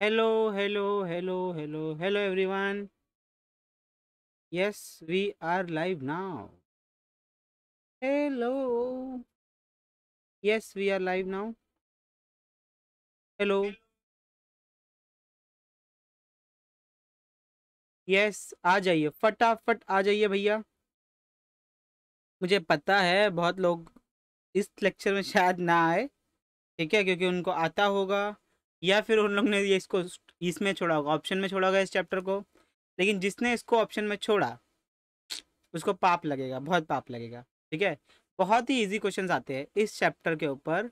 Hello, hello, hello, hello, hello everyone. Yes, we are live now. Hello. Yes, we are live now. Hello. Yes आ जाइए फटाफट आ जाइए भैया मुझे पता है बहुत लोग इस लेक्चर में शायद ना आए ठीक है क्योंकि उनको आता होगा या फिर उन लोग ने ये इसको इसमें छोड़ा होगा ऑप्शन में छोड़ा होगा इस चैप्टर को। लेकिन जिसने इसको ऑप्शन में छोड़ा, उसको पाप लगेगा, बहुत पाप लगेगा, ठीक है? बहुत ही इजी क्वेश्चंस आते हैं इस चैप्टर के ऊपर।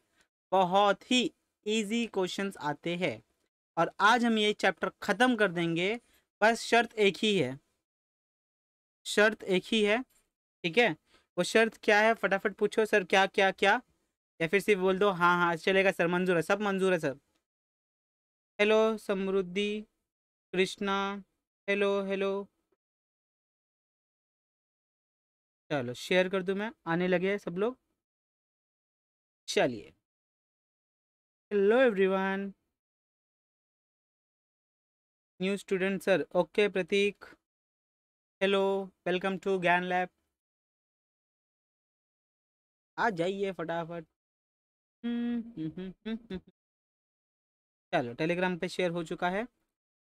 बहुत ही इजी क्वेश्चंस आते हैं। और आज हम ये चैप्टर ख़त्म कर देंगे, बस शर्त एक ही है। शर्त एक ही है, ठीक है? वो शर्त क्या है? फटाफट पूछो, सर, क्या क्या क्या? या फिर सिर्फ़ बोल दो हाँ हाँ चलेगा, सर, मंजूर है, सब मंजूर है, sir. Hello Samriddhi, Krishna, hello hello. चलो शेयर कर दूँ मैं, आने लगे सब लोग। चलिए। Hello everyone new student sir okay Prateek. Hello welcome to Gyan lab आ जाइए फटाफट। चलो, टेलीग्राम पे शेयर हो चुका है।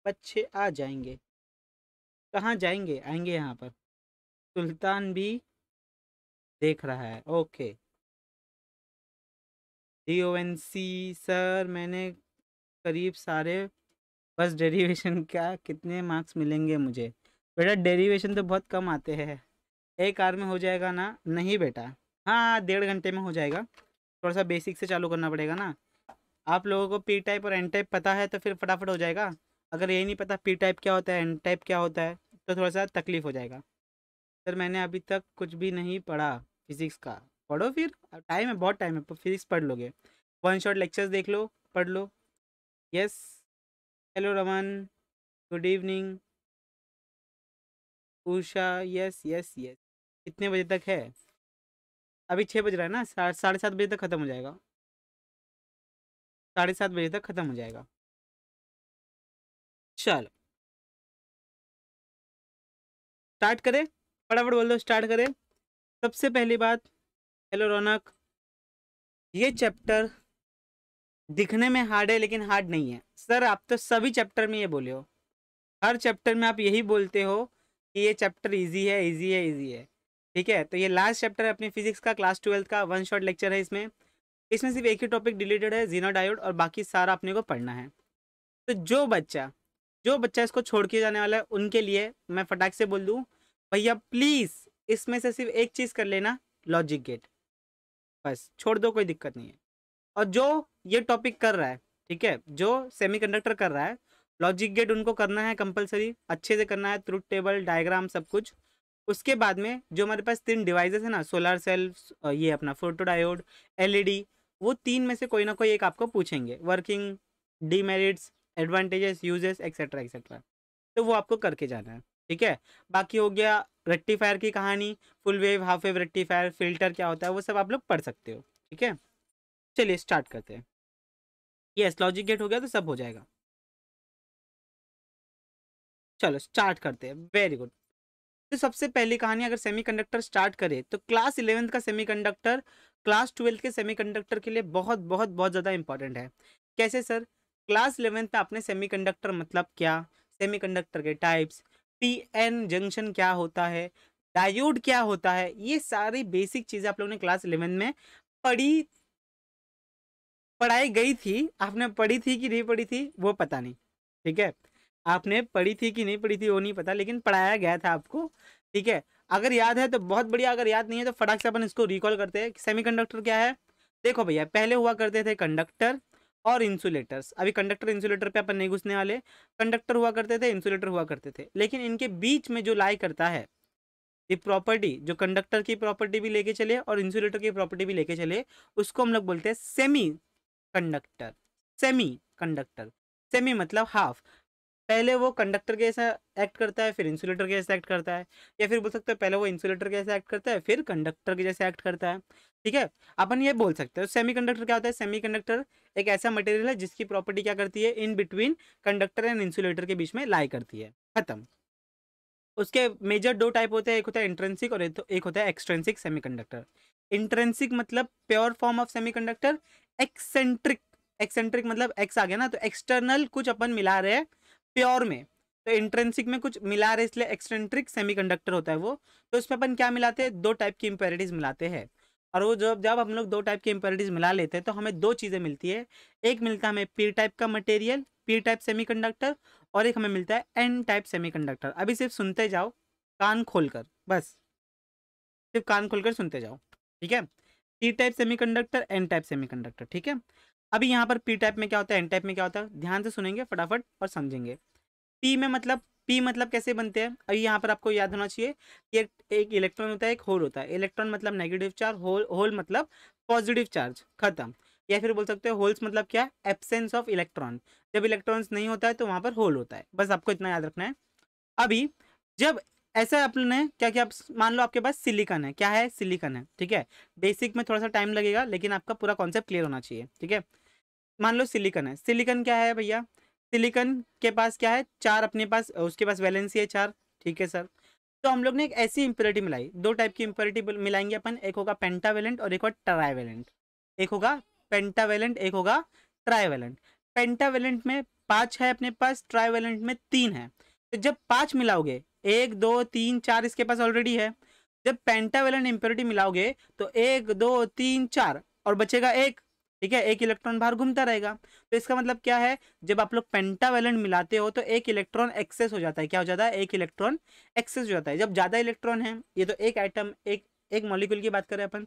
बच्चे आ जाएँगे। कहाँ जाएँगे? आएँगे यहाँ पर। सुल्तान भी देख रहा है। Okay. D O N C sir, मैंने करीब सारे बस डेरिवेशन क्या कितने मार्क्स मिलेंगे मुझे? बेटा, डेरिवेशन तो बहुत कम आते हैं। एक आर में हो जाएगा ना? नहीं बेटा। हाँ डेढ़ घंटे में हो जाएगा। थोड़ा सा बेसिक से चालू करना पड़ेगा ना? आप लोगों को पी टाइप और एन टाइप पता है तो फिर फटाफट हो जाएगा। अगर यही नहीं पता पी टाइप क्या होता है एन टाइप क्या होता है तो थोड़ा सा तकलीफ़ हो जाएगा। सर, मैंने अभी तक कुछ भी नहीं पढ़ा फिज़िक्स का। पढ़ो फिर टाइम है, बहुत टाइम है फिज़िक्स पढ़ लोगे। वन शॉट लेक्चर्स देख लो, पढ़ लो। Yes hello Raman good evening Usha yes yes yes कितने बजे तक है? अभी छः बज रहा है ना? साढ़े सात बजे तक ख़त्म हो जाएगा। साढ़े सात बजे तक ख़त्म हो जाएगा। चलो। स्टार्ट करें। फटाफट बोल दो, स्टार्ट करें। सबसे पहली बात, हेलो रौनक। ये चैप्टर दिखने में हार्ड है, लेकिन हार्ड नहीं है। सर, आप तो सभी चैप्टर में ये बोले हो। हर चैप्टर में आप यही बोलते हो कि ये चैप्टर इजी है इजी है इजी है। ठीक है? तो ये लास्ट चैप्टर है अपनी फिजिक्स का क्लास ट्वेल्थ का वन शॉट लेक्चर है इसमें। इसमें सिर्फ़ एक ही टॉपिक डिलीटेड है जीना डायोड और बाकी सारा अपने को पढ़ना है। तो जो बच्चा जो बच्चा इसको छोड़ के जाने वाला है, उनके लिए मैं फटाक से बोल दूँ, भैया प्लीज़ इसमें से सिर्फ़ एक चीज़ कर लेना लॉजिक गेट बस, छोड़ दो, कोई दिक्कत नहीं है। और जो ये टॉपिक कर रहा है, ठीक है, जो सेमीकंडक्टर कर रहा है लॉजिक गेट उनको करना है कंपलसरी अच्छे से करना है ट्रुथ टेबल डायग्राम सब कुछ। उसके बाद में जो हमारे पास तीन डिवाइसेस है ना सोलर सेल ये अपना फ़ोटो फोटोडायोड एलईडी वो तीन में से कोई ना कोई एक आपको पूछेंगे। Working demerits advantages uses etcetera etcetera तो वो आपको करके जाना है, ठीक है? बाकी हो गया रेक्टिफायर की कहानी full wave half wave rectifier filter क्या होता है, वो सब आप लोग पढ़ सकते हो, ठीक है? चलिए स्टार्ट करते हैं। यस लॉजिक गेट हो गया तो सब हो जाएगा। चलो स्टार्ट करते हैं। वेरी गुड तो सबसे पहली कहानी अगर सेमीकंडक्टर स्टार्ट करे तो क्लास इलेवेंथ का सेमीकंडक्टर क्लास ट्वेल्थ के सेमीकंडक्टर के लिए बहुत बहुत बहुत ज़्यादा इंपॉर्टेंट है। कैसे सर? क्लास इलेवेंथ में आपने सेमीकंडक्टर मतलब क्या? सेमीकंडक्टर के टाइप्स पी एन जंक्शन क्या होता है, डायोड क्या होता है, ये सारी बेसिक चीज़ें आप लोगों ने क्लास इलेवेंथ में पढ़ी पढ़ाई गई थी। आपने पढ़ी थी कि नहीं पढ़ी थी, वो पता नहीं, ठीक है? आपने पढ़ी थी कि नहीं पढ़ी थी, वो नहीं पता, लेकिन पढ़ाया गया था आपको, ठीक है? अगर याद है तो बहुत बढ़िया, अगर याद नहीं है तो फटाक से अपन इसको रिकॉल करते हैं। सेमीकंडक्टर क्या है? देखो भैया, पहले हुआ करते थे कंडक्टर और इंसुलेटर्स अभी कंडक्टर इंसुलेटर पे अपन नहीं घुसने वाले। कंडक्टर हुआ करते थे इंसुलेटर हुआ करते थे। लेकिन इनके बीच में जो लाई करता है, ये प्रॉपर्टी जो कंडक्टर की प्रॉपर्टी भी लेके चले और इंसुलेटर की प्रॉपर्टी भी लेके चले, उसको हम लोग बोलते हैं semi conductor semi conductor semi मतलब हाफ़ पहले वो कंडक्टर के जैसा एक्ट करता है, फिर इंसुलेटर के जैसा एक्ट करता है, या फिर बोल सकते हैं पहले वो इंसुलेटर के जैसा एक्ट करता है, फिर कंडक्टर के जैसे एक्ट करता है, ठीक है? अपन ये बोल सकते हैं। सेमीकंडक्टर क्या होता है? सेमीकंडक्टर एक ऐसा मटेरियल है जिसकी प्रॉपर्टी क्या करती है? In between conductor and insulator के बीच में लाई करती है। खत्म। उसके मेजर दो टाइप होते हैं, एक होता है इंट्रेंसिक और एक होता है एक्सट्रेंसिक सेमीकंडक्टर। इंट्रेंसिक मतलब pure form of semiconductor, extrinsic. Extrinsic मतलब एक्स आ गया ना तो एक्सटर्नल कुछ अपन मिला रहे हैं प्योर में तो इंट्रेंसिक में कुछ मिला रहे, इसलिए एक्सटेंट्रिक सेमीकंडक्टर होता है वो तो उसमें अपन क्या मिलाते हैं? दो टाइप की इम्पेरिटीज मिलाते हैं। और वो जब जब हम लोग दो टाइप की इम्पेरिटीज मिला लेते हैं तो हमें दो चीज़ें मिलती है। एक मिलता है हमें पी टाइप का मटेरियल पी टाइप सेमीकंडक्टर और एक हमें मिलता है एन टाइप सेमीकंडक्टर अभी सिर्फ़ सुनते जाओ, कान खोलकर, बस। सिर्फ़ कान खोलकर सुनते जाओ, ठीक है? P type semiconductor N type semiconductor ठीक है? अभी यहाँ पर पी टाइप में क्या होता है? एन टाइप में क्या होता है? ध्यान से सुनेंगे फटाफट और समझेंगे। पी में मतलब पी मतलब कैसे बनते हैं? अभी यहाँ पर आपको याद होना चाहिए कि एक, एक इलेक्ट्रॉन होता है एक होल होता है। इलेक्ट्रॉन मतलब नेगेटिव चार्ज होल होल मतलब पॉजिटिव चार्ज खत्म। या फिर बोल सकते हैं होल्स मतलब क्या एब्सेंस ऑफ़ इलेक्ट्रॉन जब इलेक्ट्रॉन्स नहीं होता है तो वहाँ पर होल होता है। बस आपको इतना याद रखना है। अभी जब ऐसा अपने क्या क्या मान लो आपके पास सिलिकन है। क्या है? सिलिकन है ठीक है? बेसिक में थोड़ा सा टाइम लगेगा लेकिन आपका पूरा कॉन्सेप्ट क्लियर होना चाहिए ठीक है? मान लो सिलिकन है। सिलिकन क्या है भैया? सिलिकन के पास क्या है? चार अपने पास, उसके पास वैलेंसी है चार, ठीक है सर। तो हम लोग ने एक ऐसी इम्प्योरिटी मिलाई, दो टाइप की इम्प्योरिटी मिलाएँगे अपन, एक होगा पेंटावेलेंट और एक होगा ट्राइवेलेंट एक होगा पेंटावेलेंट एक होगा ट्राइवेलेंट पेंटावेलेंट में पाँच है अपने पास ट्राइवेलेंट में तीन है। तो जब पाँच मिलाओगे, एक, दो, तीन, चार इसके पास ऑलरेडी है। जब पेंटावेलेंट इम्प्योरिटी मिलाओगे तो एक, दो, तीन, चार और बचेगा एक। ठीक है, एक इलेक्ट्रॉन बाहर घूमता रहेगा। तो इसका मतलब क्या है? जब आप लोग पेंटावेलेंट मिलाते हो तो एक इलेक्ट्रॉन एक्सेस हो जाता है। क्या हो जाता है? एक इलेक्ट्रॉन एक्सेस हो जाता है। जब ज़्यादा इलेक्ट्रॉन है, ये तो एक आइटम एक एक मॉलिक्यूल की बात करें अपन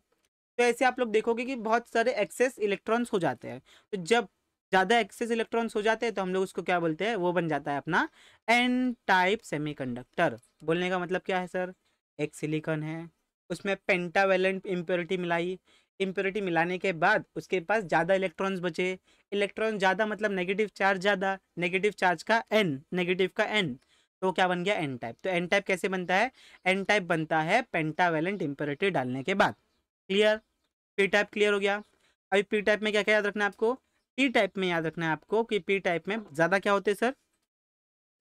तो ऐसे आप लोग देखोगे कि बहुत सारे एक्सेस इलेक्ट्रॉन्स हो जाते हैं। तो जब ज़्यादा एक्सेस इलेक्ट्रॉन्स हो जाते हैं तो हम लोग उसको क्या बोलते हैं? वो बन जाता है अपना एन टाइप सेमीकंडक्टर बोलने का मतलब क्या है सर एक सिलिकॉन है। उसमें पेंटावेलेंट इम्प्योरिटी मिलाई। इम्प्योरिटी मिलाने के बाद उसके पास ज़्यादा इलेक्ट्रॉन्स बचे। इलेक्ट्रॉन ज़्यादा मतलब नेगेटिव चार्ज ज़्यादा नेगेटिव चार्ज का एन नेगेटिव का एन तो क्या बन गया एन टाइप तो एन टाइप कैसे बनता है? एन टाइप बनता है पेंटावेलेंट इम्प्योरिटी डालने के बाद। क्लियर पी टाइप क्लियर हो गया। अभी पी टाइप में क्या क्या याद रखना है आपको? पी टाइप में याद रखना है आपको कि पी टाइप में ज़्यादा क्या होते हैं सर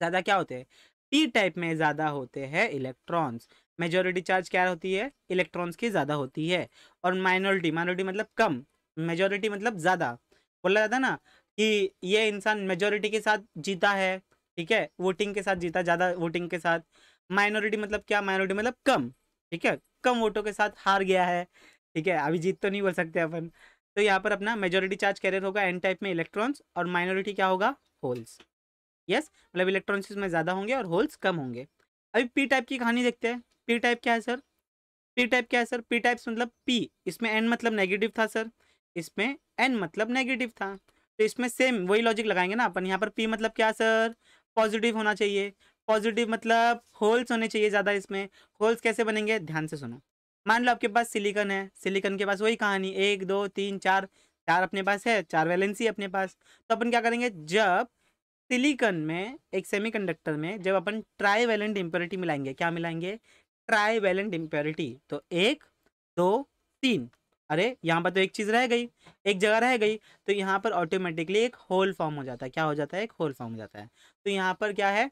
ज़्यादा क्या होते हैं? पी टाइप में ज़्यादा होते हैं इलेक्ट्रॉन्स मेजोरिटी चार्ज क्या होती है? इलेक्ट्रॉन्स की ज़्यादा होती है। और माइनॉरिटी माइनॉरिटी मतलब कम, मेजोरिटी मतलब ज़्यादा। बोला जाता ना कि ये इंसान मेजोरिटी के साथ जीता है, ठीक है? वोटिंग के साथ जीता, ज़्यादा वोटिंग के साथ। माइनॉरिटी मतलब क्या? माइनॉरिटी मतलब कम, ठीक है? कम वोटों के साथ हार गया है, ठीक है? अभी जीत तो नहीं बोल सकते अपन। तो यहाँ पर अपना मेजोरिटी चार्ज कैरियर होगा एन टाइप में इलेक्ट्रॉन्स और माइनॉरिटी क्या होगा? होल्स। यस? मतलब इलेक्ट्रॉन्स इसमें ज़्यादा होंगे और होल्स कम होंगे। अभी पी टाइप की कहानी देखते हैं। पी टाइप क्या है सर पी टाइप क्या है सर पी टाइप्स मतलब पी इसमें एन मतलब नेगेटिव था सर इसमें एन मतलब नेगेटिव था. तो इसमें सेम वही लॉजिक लगाएँगे ना अपन। यहाँ पर पी मतलब क्या सर पॉजिटिव होना चाहिए। पॉजिटिव मतलब होल्स होने चाहिए ज़्यादा इसमें। होल्स कैसे बनेंगे? ध्यान से सुनो। मान लो आपके पास सिलिकन है। सिलिकन के पास वही कहानी। एक, दो, तीन, चार। चार अपने पास है, चार वैलेंसी अपने पास। तो अपन क्या करेंगे? जब सिलिकन में, एक सेमीकंडक्टर में, जब अपन ट्राई वैलेंट इम्प्योरिटी मिलाएँगे, क्या मिलाएँगे? Try valent impurity. तो एक, दो, तीन। अरे, यहाँ पर तो एक चीज़ रह गई, एक जगह रह गई तो यहाँ पर ऑटोमेटिकली एक होल फॉर्म हो जाता है। क्या हो जाता है? एक होल फॉर्म हो जाता है। तो यहाँ पर क्या है?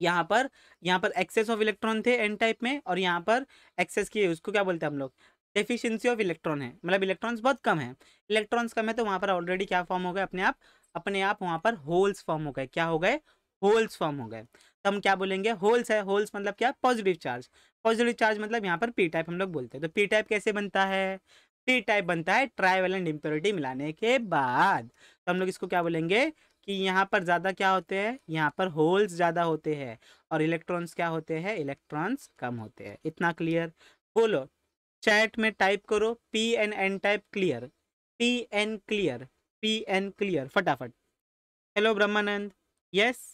यहाँ पर यहाँ पर एक्सेस ऑफ़ इलेक्ट्रॉन थे एन टाइप में और यहाँ पर एक्सेस की, उसको क्या बोलते हैं हम लोग? डेफिशिएंसी ऑफ़ इलेक्ट्रॉन है। मतलब इलेक्ट्रॉन्स बहुत कम है। इलेक्ट्रॉन्स कम है तो वहाँ पर ऑलरेडी क्या फॉर्म हो गए? अपने आप अपने आप वहाँ पर होल्स फॉर्म हो गए। क्या हो गए? होल्स फॉर्म हो गए। तो हम क्या बोलेंगे? होल्स है। होल्स मतलब क्या? Positive charge. पॉजिटिव चार्ज मतलब यहाँ पर पी टाइप हम लोग बोलते हैं। तो पी टाइप कैसे बनता है? पी टाइप बनता है ट्राइवेलेंट इम्प्योरिटी मिलाने के बाद। तो हम लोग इसको क्या बोलेंगे कि यहाँ पर ज़्यादा क्या होते हैं? यहाँ पर होल्स ज़्यादा होते हैं और इलेक्ट्रॉन्स क्या होते हैं? इलेक्ट्रॉन्स कम होते हैं। इतना क्लियर बोलो। चैट में टाइप करो। P N N type clear P N clear P N clear फटाफट। Hello Brahmanand. Yes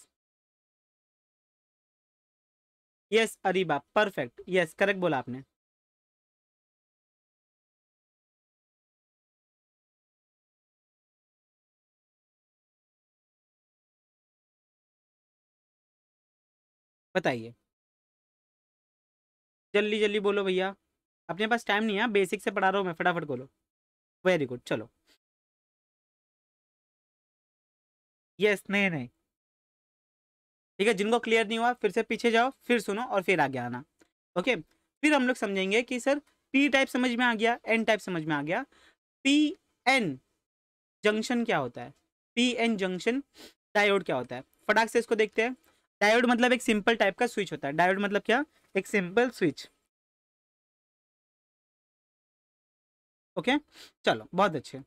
yes Ariba perfect yes correct बोला आपने. बताइए। जल्दी जल्दी बोलो भैया। अपने पास टाइम नहीं है बेसिक से पढ़ा रहा हूँ, मैं फटाफट बोलो। वेरी गुड चलो। यस नहीं नहीं। ठीक है, जिनको क्लियर नहीं हुआ, फिर से पीछे जाओ, फिर सुनो और फिर आगे आना। ओके? फिर हम लोग समझेंगे कि सर पी टाइप समझ में आ गया एन टाइप समझ में आ गया। पी एन जंक्शन क्या होता है? पी एन जंक्शन डायोड क्या होता है? फटाक से इसको देखते हैं। डायोड मतलब एक सिंपल टाइप का स्विच होता है। डायोड मतलब क्या? एक सिंपल स्विच ओके? चलो, बहुत अच्छे।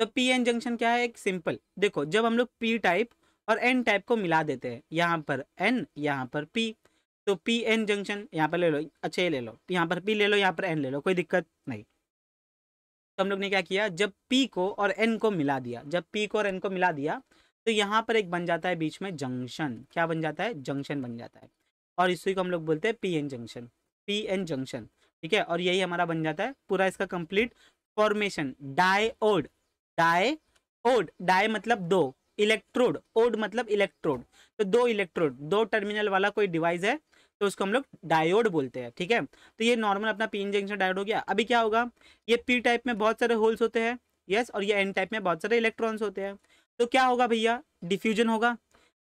तो पी एन जंक्शन क्या है? एक सिंपल देखो, जब हम लोग पी टाइप और एन टाइप को मिला देते हैं। यहाँ पर एन यहाँ पर पी तो पी एन जंक्शन यहाँ पर ले लो। अच्छा ये ले लो। यहाँ पर पी ले लो, यहाँ पर एन ले लो। कोई दिक्कत नहीं। तो हम लोग ने क्या किया? जब पी को और एन को मिला दिया, जब पी को और एन को मिला दिया तो यहाँ पर एक बन जाता है बीच में जंक्शन क्या बन जाता है? जंक्शन बन जाता है। और इसी को हम लोग बोलते हैं P N junction P N junction ठीक है? और यही हमारा बन जाता है। पूरा इसका complete formation diode diode di मतलब दो। इलेक्ट्रोड, ओड मतलब इलेक्ट्रोड। तो दो इलेक्ट्रोड, दो टर्मिनल वाला कोई डिवाइस है तो उसको हम लोग डायोड बोलते हैं, ठीक है? तो ये नॉर्मल अपना पी जंक्शन डायोड हो गया। अभी क्या होगा? ये पी टाइप में बहुत सारे होल्स होते हैं यस और ये एन टाइप में बहुत सारे इलेक्ट्रॉन्स होते हैं। तो क्या होगा भैया? डिफ्यूजन होगा।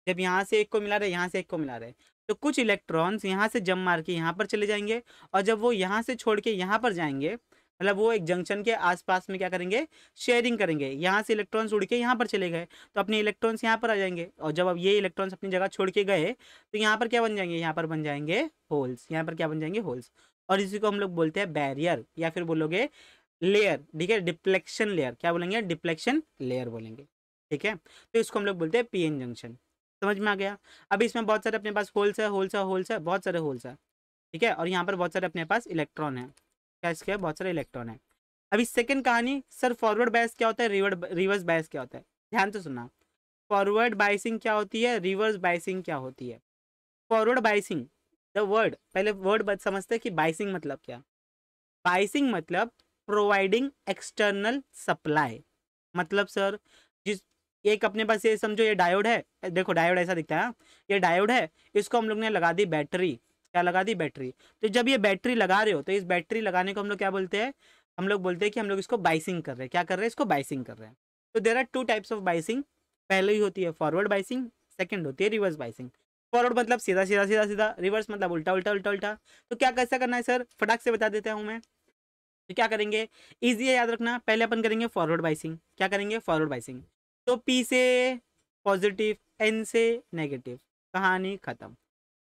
जब यहाँ से एक को मिला रहे यहाँ से एक को मिला रहे तो कुछ इलेक्ट्रॉन्स यहाँ से जम मार के यहाँ पर चले जाएँगे, और जब वो यहाँ से छोड़ के यहाँ पर जाएँगे मतलब वो एक जंक्शन के आसपास में क्या करेंगे? शेयरिंग करेंगे। यहाँ से इलेक्ट्रॉन्स उड़ के यहाँ पर चले गए। तो अपने इलेक्ट्रॉन्स यहाँ पर आ जाएँगे। और जब अब ये इलेक्ट्रॉन्स अपनी जगह छोड़ के गए तो यहाँ पर क्या बन जाएँगे? यहाँ पर बन जाएँगे होल्स। यहाँ पर क्या बन जाएँगे? होल्स। और इसी को हम लोग बोलते हैं बैरियर या फिर बोलोगे लेयर। ठीक है? Depletion layer. क्या बोलेंगे? डिप्लेक्शन लेयर बोलेंगे। ठीक है? तो इसको हम लोग बोलते हैं पीएन जंक्शन। समझ में आ गया? अभी इसमें बहुत सारे अपने पास होल्स है होल्स है होल्स है, बहुत सारे होल्स है। ठीक है? और यहाँ पर बहुत सारे अपने पास इलेक्ट्रॉन है। क्या इसके बहुत सारे इलेक्ट्रॉन है। अभी सेकंड कहानी सर फॉरवर्ड बायस क्या होता है? रिवर्ड रिवर्स बायस क्या होता है? ध्यान से सुनना। फॉरवर्ड बाइसिंग क्या होती है? रिवर्स बाइसिंग क्या होती है? फॉरवर्ड बाइसिंग द वर्ड पहले वर्ड समझते हैं कि बाइसिंग मतलब क्या? बाइसिंग मतलब प्रोवाइडिंग एक्सटर्नल सप्लाई मतलब सर जिस, एक अपने पास ये समझो ये डायोड है। देखो डायोड ऐसा दिखता है हाँ? ये डायोड है, इसको हम लोग ने लगा दी बैटरी क्या लगा दी? बैटरी। तो जब ये बैटरी लगा रहे हो तो इस बैटरी लगाने को हम लोग क्या बोलते हैं? हम लोग बोलते हैं कि हम लोग इसको बाइसिंग कर रहे हैं। क्या कर रहे हैं? इसको बाइसिंग कर रहे हैं। तो there are two types of biasing पहले ही होती है फॉरवर्ड बाइसिंग सेकेंड होती है रिवर्स बाइसिंग फॉरवर्ड मतलब सीधा सीधा सीधा सीधा रिवर्स मतलब उल्टा उल्टा उल्टा उल्टा। तो क्या कैसा करना है सर फटाक से बता देता हूँ मैं। तो क्या करेंगे? ईजी है, याद रखना। पहले अपन करेंगे फॉरवर्ड बाइसिंग क्या करेंगे? फॉरवर्ड बाइसिंग तो पी से पॉजिटिव एन से नेगेटिव कहानी खत्म।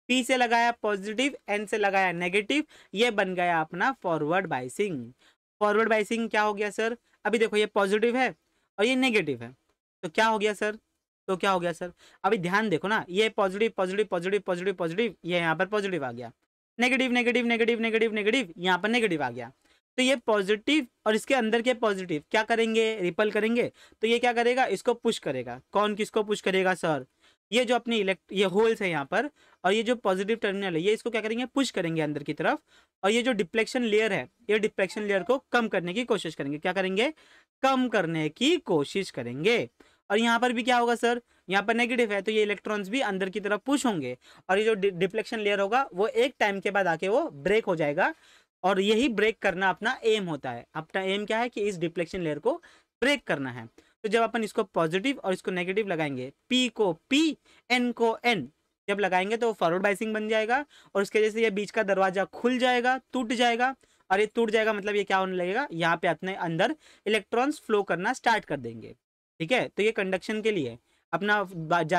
पी से लगाया पॉजिटिव एन से लगाया नेगेटिव ये बन गया अपना फॉरवर्ड बाइसिंग फॉरवर्ड बाइसिंग क्या हो गया सर अभी देखो, ये पॉजिटिव है और ये नेगेटिव है. तो क्या हो गया सर तो क्या हो गया सर अभी ध्यान देखो ना, ये positive positive positive positive positive ये यहाँ पर पॉजिटिव आ गया. Negative negative negative negative negative यहाँ पर नेगेटिव आ गया. तो ये पॉजिटिव और इसके अंदर के पॉजिटिव क्या करेंगे? रिपल करेंगे. तो ये क्या करेगा? इसको पुश करेगा. कौन किसको पुश करेगा सर ये जो अपनी इलेक्ट ये होल्स है यहाँ पर, और ये जो पॉजिटिव टर्मिनल है, ये इसको क्या करेंगे? पुश करेंगे अंदर की तरफ़, और ये जो डिप्लेक्शन लेयर है, ये डिप्लेक्शन लेयर को कम करने की कोशिश करेंगे। क्या करेंगे? कम करने की कोशिश करेंगे। और यहाँ पर भी क्या होगा सर? यहाँ पर नेगेटिव है तो ये इलेक्ट्रॉन्स भी अंदर की तरफ़ पुश होंगे, और ये जो डिप्लेक्शन लेयर होगा, वो एक टाइम के बाद आके वो ब्रेक हो जाएगा, और यही ब्रेक करना अपना एम होता है। अपना एम क्या है कि इस डिप्लेक्शन लेयर को ब्रेक करना है। तो जब अपन इसको पॉजिटिव और इसको नेगेटिव लगाएँगे पी को पी एन को एन जब लगाएँगे तो फॉरवर्ड बाइसिंग बन जाएगा और उसके वजह से ये बीच का दरवाज़ा खुल जाएगा, टूट जाएगा। और ये टूट जाएगा मतलब ये क्या होने लगेगा? यहाँ पे अपने अंदर इलेक्ट्रॉन्स फ्लो करना स्टार्ट कर देंगे। ठीक है? तो ये कंडक्शन के लिए अपना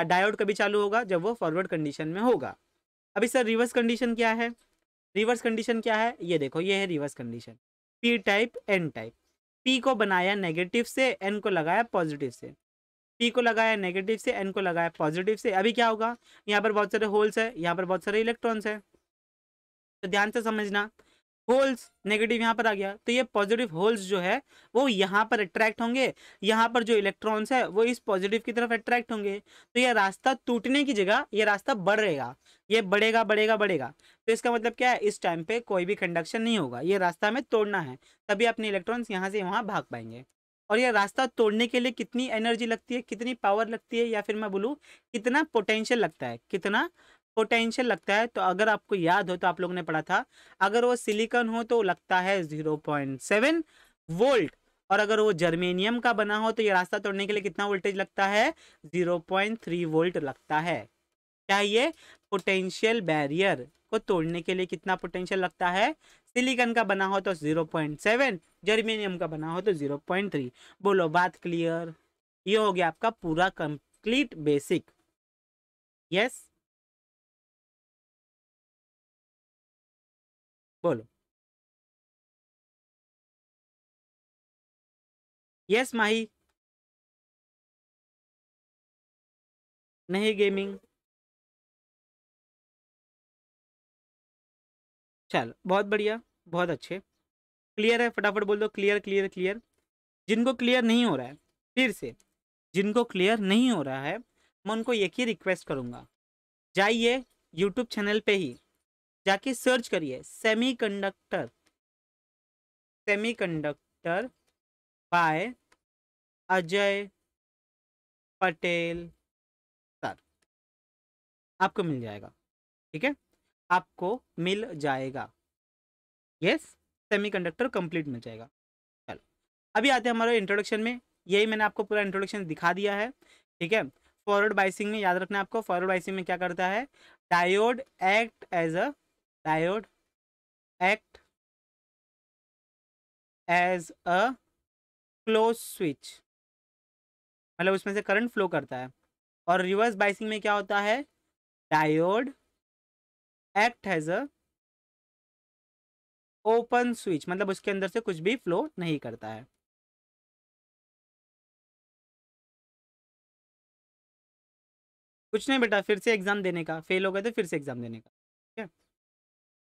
डायोड कभी चालू होगा? जब वो फॉरवर्ड कंडीशन में होगा। अभी सर रिवर्स कंडीशन क्या है? रिवर्स कंडीशन क्या है? ये देखो, ये है reverse condition P type N type P को बनाया नेगेटिव से एन को लगाया पॉजिटिव से। पी को लगाया नेगेटिव से एन को लगाया पॉजिटिव से। अभी क्या होगा? यहाँ पर बहुत सारे होल्स है, यहाँ पर बहुत सारे इलेक्ट्रॉन्स है। तो ध्यान से समझना होल्स नेगेटिव यहाँ पर आ गया। तो ये पॉजिटिव होल्स जो है, वो यहाँ पर अट्रैक्ट होंगे। यहाँ पर जो इलेक्ट्रॉन्स है, वो इस पॉजिटिव की तरफ़ अट्रैक्ट होंगे। तो ये रास्ता टूटने की जगह, ये रास्ता बढ़ेगा। ये बढ़ेगा बढ़ेगा बढ़ेगा। तो इसका मतलब क्या है? इस टाइम पे कोई भी कंडक्शन नहीं होगा। ये रास्ता हमें तोड़ना है। तभी अपने इलेक्ट्रॉन्स यहाँ से वहाँ भाग पाएँगे। और ये रास्ता तोड़ने के लिए कितनी एनर्जी लगती है, कितनी पावर लगती है, या फिर मैं बोलूँ, कितना पोटेंशियल लगता है, कितना पोटेंशियल लगता है तो अगर आपको याद हो तो आप लोगों ने पढ़ा था, अगर वो सिलिकॉन हो तो लगता है 0.7 वोल्ट और अगर वो जर्मेनियम का बना हो तो ये रास्ता तोड़ने के लिए कितना वोल्टेज लगता है? 0.3 वोल्ट लगता है। क्या ये पोटेंशियल बैरियर को तोड़ने के लिए कितना पोटेंशियल लगता है? सिलिकॉन का बना हो तो 0.7 जर्मेनियम का बना हो तो 0.3 बोलो, बात क्लियर? ये हो गया आपका पूरा कंप्लीट बेसिक। यस? बोलो यस माही नहीं गेमिंग चल बहुत बढ़िया, बहुत अच्छे। क्लियर है, फटाफट बोल दो क्लियर क्लियर क्लियर जिनको क्लियर नहीं हो रहा है, फिर से। जिनको क्लियर नहीं हो रहा है, मैं उनको एक ही रिक्वेस्ट करूँगा। जाइए यूट्यूब चैनल पे ही। जाके सर्च करिए semiconductor semiconductor by Ajay Patel sir. आपको मिल जाएगा, ठीक है? आपको मिल जाएगा। यस सेमीकंडक्टर कंप्लीट मिल जाएगा। चलो, अभी आते हैं हमारे इंट्रोडक्शन में। यही मैंने आपको पूरा इंट्रोडक्शन दिखा दिया है, ठीक है? फॉरवर्ड बाइसिंग में याद रखना आपको। फॉरवर्ड बाइसिंग में क्या करता है? Diode act as a diode act as a close switch मतलब उसमें से करंट फ्लो करता है। और रिवर्स बाइसिंग में क्या होता है? Diode act has a open switch मतलब उसके अंदर से कुछ भी फ्लो नहीं करता है। कुछ नहीं बेटा, फिर से एग्ज़ाम देने का। फेल हो गए तो फिर से एग्ज़ाम देने का।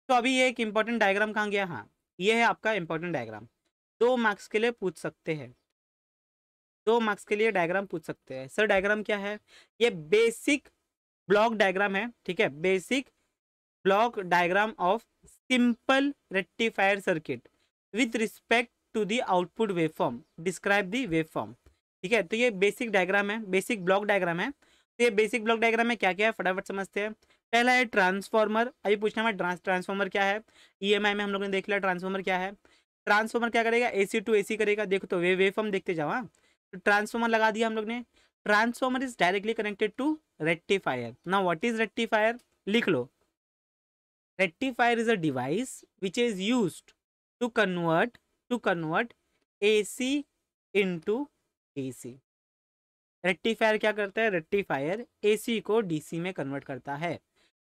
तो अभी ये एक इंपॉर्टेंट डायग्राम कहाँ गया? हाँ ये है आपका इंपॉर्टेंट डायग्राम दो मार्क्स के लिए पूछ सकते हैं। दो मार्क्स के लिए डायग्राम पूछ सकते हैं। सर डायग्राम क्या है? ये बेसिक ब्लॉक डायग्राम है, ठीक है? Basic block diagram of simple rectifier circuit with respect to the output wave form describe the wave form ठीक है? तो ये बेसिक डायग्राम है बेसिक ब्लॉक डायग्राम है। तो ये बेसिक ब्लॉक डायग्राम में क्या क्या है? फटाफट समझते हैं। पहला है ट्रांसफॉर्मर। अभी पूछना है ट्रांसफॉर्मर क्या है? ई में हम लोग ने देख लिया ट्रांसफॉर्मर क्या है। ट्रांसफॉर्मर क्या करेगा? एसी टू एसी करेगा। देखो तो वे वे फॉर्म देखते जाओ हाँ। तो ट्रांसफॉर्मर लगा दिया हम लोग ने। Transformer is directly connected to rectifier ना व्हाट इज़ रेक्टिफायर लिख लो। Rectifier is a device which is used to convert to convert AC into AC rectifier क्या करता है? रेक्टिफायर एसी को डीसी में कन्वर्ट करता है।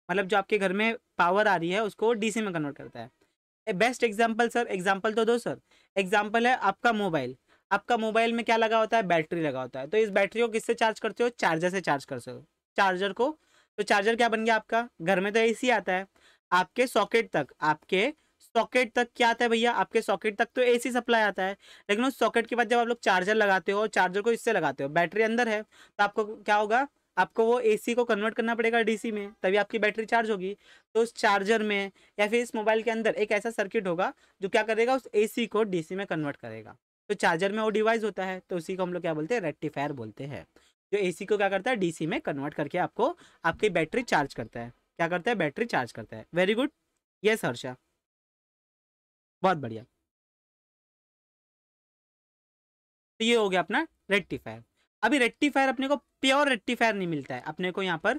मतलब जो आपके घर में पावर आ रही है, उसको डीसी में कन्वर्ट करता है। बेस्ट एग्जांपल सर एग्जांपल तो दो सर एग्जांपल है आपका मोबाइल आपका मोबाइल में क्या लगा होता है? बैटरी लगा होता है। तो इस बैटरी को किससे चार्ज करते हो? चार्जर से चार्ज कर सकते हो चार्जर को? तो चार्जर क्या बन गया आपका? घर में तो एसी आता है। आपके सॉकेट तक, आपके सॉकेट तक क्या आता है भैया? आपके सॉकेट तक तो एसी सप्लाई आता है। लेकिन उस सॉकेट के बाद जब आप लोग चार्जर लगाते हो और चार्जर को इससे लगाते हो बैटरी अंदर है तो आपको क्या होगा? आपको वो एसी को कन्वर्ट करना पड़ेगा डीसी में, तभी आपकी बैटरी चार्ज होगी। तो उस चार्जर में या फिर इस मोबाइल के अंदर एक ऐसा सर्किट होगा, जो क्या करेगा, उस एसी को डीसी में कन्वर्ट करेगा। तो चार्जर में वो डिवाइस होता है तो उसी को हम लोग क्या बोलते हैं रेक्टिफायर बोलते हैं। जो एसी को क्या करता है डीसी में कन्वर्ट करके आपको, आपकी बैटरी चार्ज करता है। क्या करता है बैटरी चार्ज करता है। Very good yes Harsha. बहुत बढ़िया। तो ये हो गया अपना रेक्टिफायर अभी रेक्टिफायर अपने को प्योर रेक्टिफायर नहीं मिलता है। अपने को यहाँ पर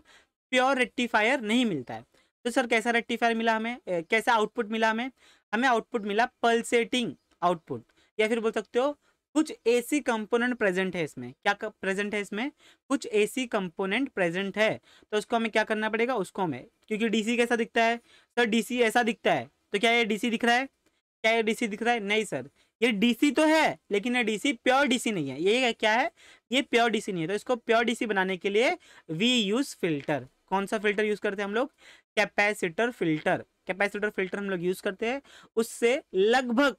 प्योर रेक्टिफायर नहीं मिलता है। तो सर कैसा रेक्टिफायर मिला हमें? कैसा आउटपुट मिला हमें? हमें आउटपुट मिला पल्सेटिंग आउटपुट या फिर बोल सकते हो, कुछ एसी कंपोनेंट प्रेजेंट है इसमें। क्या प्रेजेंट है इसमें? कुछ एसी कंपोनेंट प्रेजेंट है। तो उसको हमें क्या करना पड़ेगा? उसको हमें, क्योंकि डीसी कैसा दिखता है? सर डीसी ऐसा दिखता है। तो क्या ये डीसी दिख रहा है? क्या ये डीसी दिख रहा है? नहीं, सर। ये डीसी तो है, लेकिन ये डीसी प्योर डीसी नहीं है। ये क्या है? ये प्योर डीसी नहीं है। तो इसको प्योर डीसी बनाने के लिए वी यूज़ फ़िल्टर कौन सा फ़िल्टर यूज़ करते हैं हम लोग? कैपेसिटर फ़िल्टर कैपेसिटर फ़िल्टर हम लोग यूज़ करते हैं। उससे लगभग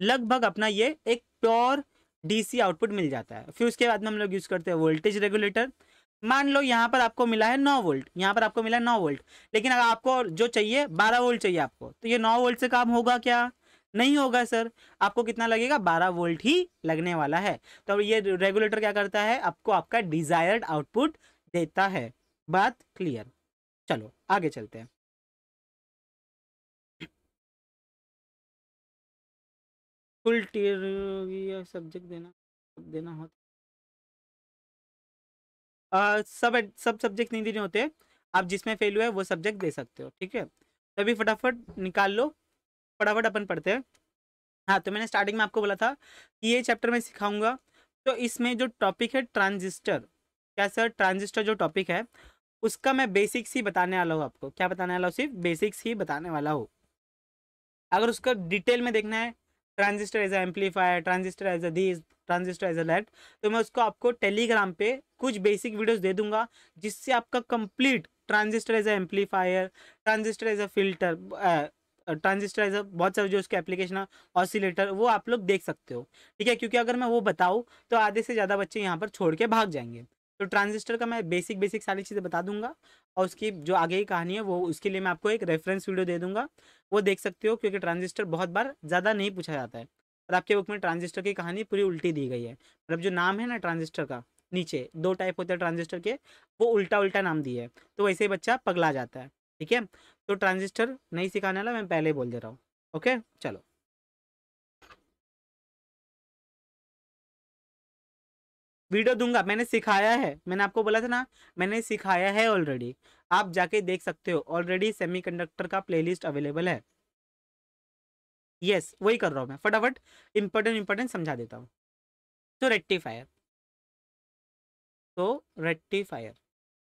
लगभग अपना ये एक प्योर डीसी आउटपुट मिल जाता है। फिर उसके बाद में हम लोग यूज़ करते हैं वोल्टेज रेगुलेटर मान लो यहाँ पर आपको मिला है नौ वोल्ट यहाँ पर आपको मिला है नौ वोल्ट लेकिन अगर आपको जो चाहिए, बारह वोल्ट चाहिए आपको। तो ये नौ वोल्ट से काम होगा क्या? नहीं होगा, सर। आपको कितना लगेगा? बारह वोल्ट ही लगने वाला है। तो ये रेगुलेटर क्या करता है? आपको आपका डिजायर्ड आउटपुट देता है। बात क्लियर। चलो, आगे चलते हैं। फुल टीयर सब्जेक्ट देना देना होता सब सब सब्जेक्ट नहीं देने होते। आप जिसमें फेल हुए वो सब्जेक्ट दे सकते हो, ठीक है? तभी फटाफट निकाल लो। फटाफट अपन पढ़ते हैं। हाँ तो मैंने स्टार्टिंग में आपको बोला था कि ये चैप्टर में सिखाऊँगा। तो इसमें जो टॉपिक है ट्रांजिस्टर क्या सर ट्रांजिस्टर जो टॉपिक है, उसका मैं बेसिक्स ही बताने वाला हूँ आपको। क्या बताने वाला हूँ सिर्फ़? बेसिक्स ही बताने वाला हूँ। अगर उसका डिटेल में देखना है transistor as amplifier transistor as a this transistor as a that तो मैं उसको आपको टेलीग्राम पे कुछ बेसिक वीडियोस दे दूँगा, जिससे आपका complete transistor as amplifier transistor as a filter transistor a बहुत सारे जो उसके एप्लीकेशन है, ऑसिलेटर, वो आप लोग देख सकते हो। ठीक है? क्योंकि अगर मैं वो बताऊँ तो आधे से ज़्यादा बच्चे यहाँ पर छोड़ के भाग जाएँगे। तो ट्रांजिस्टर का मैं बेसिक बेसिक सारी चीज़ें बता दूँगा और उसकी जो आगे की कहानी है, वो उसके लिए मैं आपको एक रेफरेंस वीडियो दे दूँगा। वो देख सकते हो, क्योंकि ट्रांजिस्टर बहुत बार ज़्यादा नहीं पूछा जाता है। और आपके बुक में ट्रांजिस्टर की कहानी पूरी उल्टी दी गई है। मतलब जो नाम है ना ट्रांजिस्टर का, नीचे दो टाइप होते हैं ट्रांजिस्टर के, वो उल्टा उल्टा नाम दिए है। तो वैसे ही बच्चा पगला जाता है। ठीक है? तो ट्रांजिस्टर नहीं सिखाने वाला मैं पहले ही बोल दे रहा हूँ। ओके? चलो। वीडियो दूँगा। मैंने सिखाया है। मैंने आपको बोला था ना मैंने सिखाया है ऑलरेडी आप जाके देख सकते हो। ऑलरेडी सेमीकंडक्टर का प्लेलिस्ट अवेलेबल है। यस yes, वही कर रहा हूँ मैं। फटाफट इंपॉर्टेंट इंपॉर्टेंट समझा देता हूँ। तो रेक्टिफायर तो रेक्टिफायर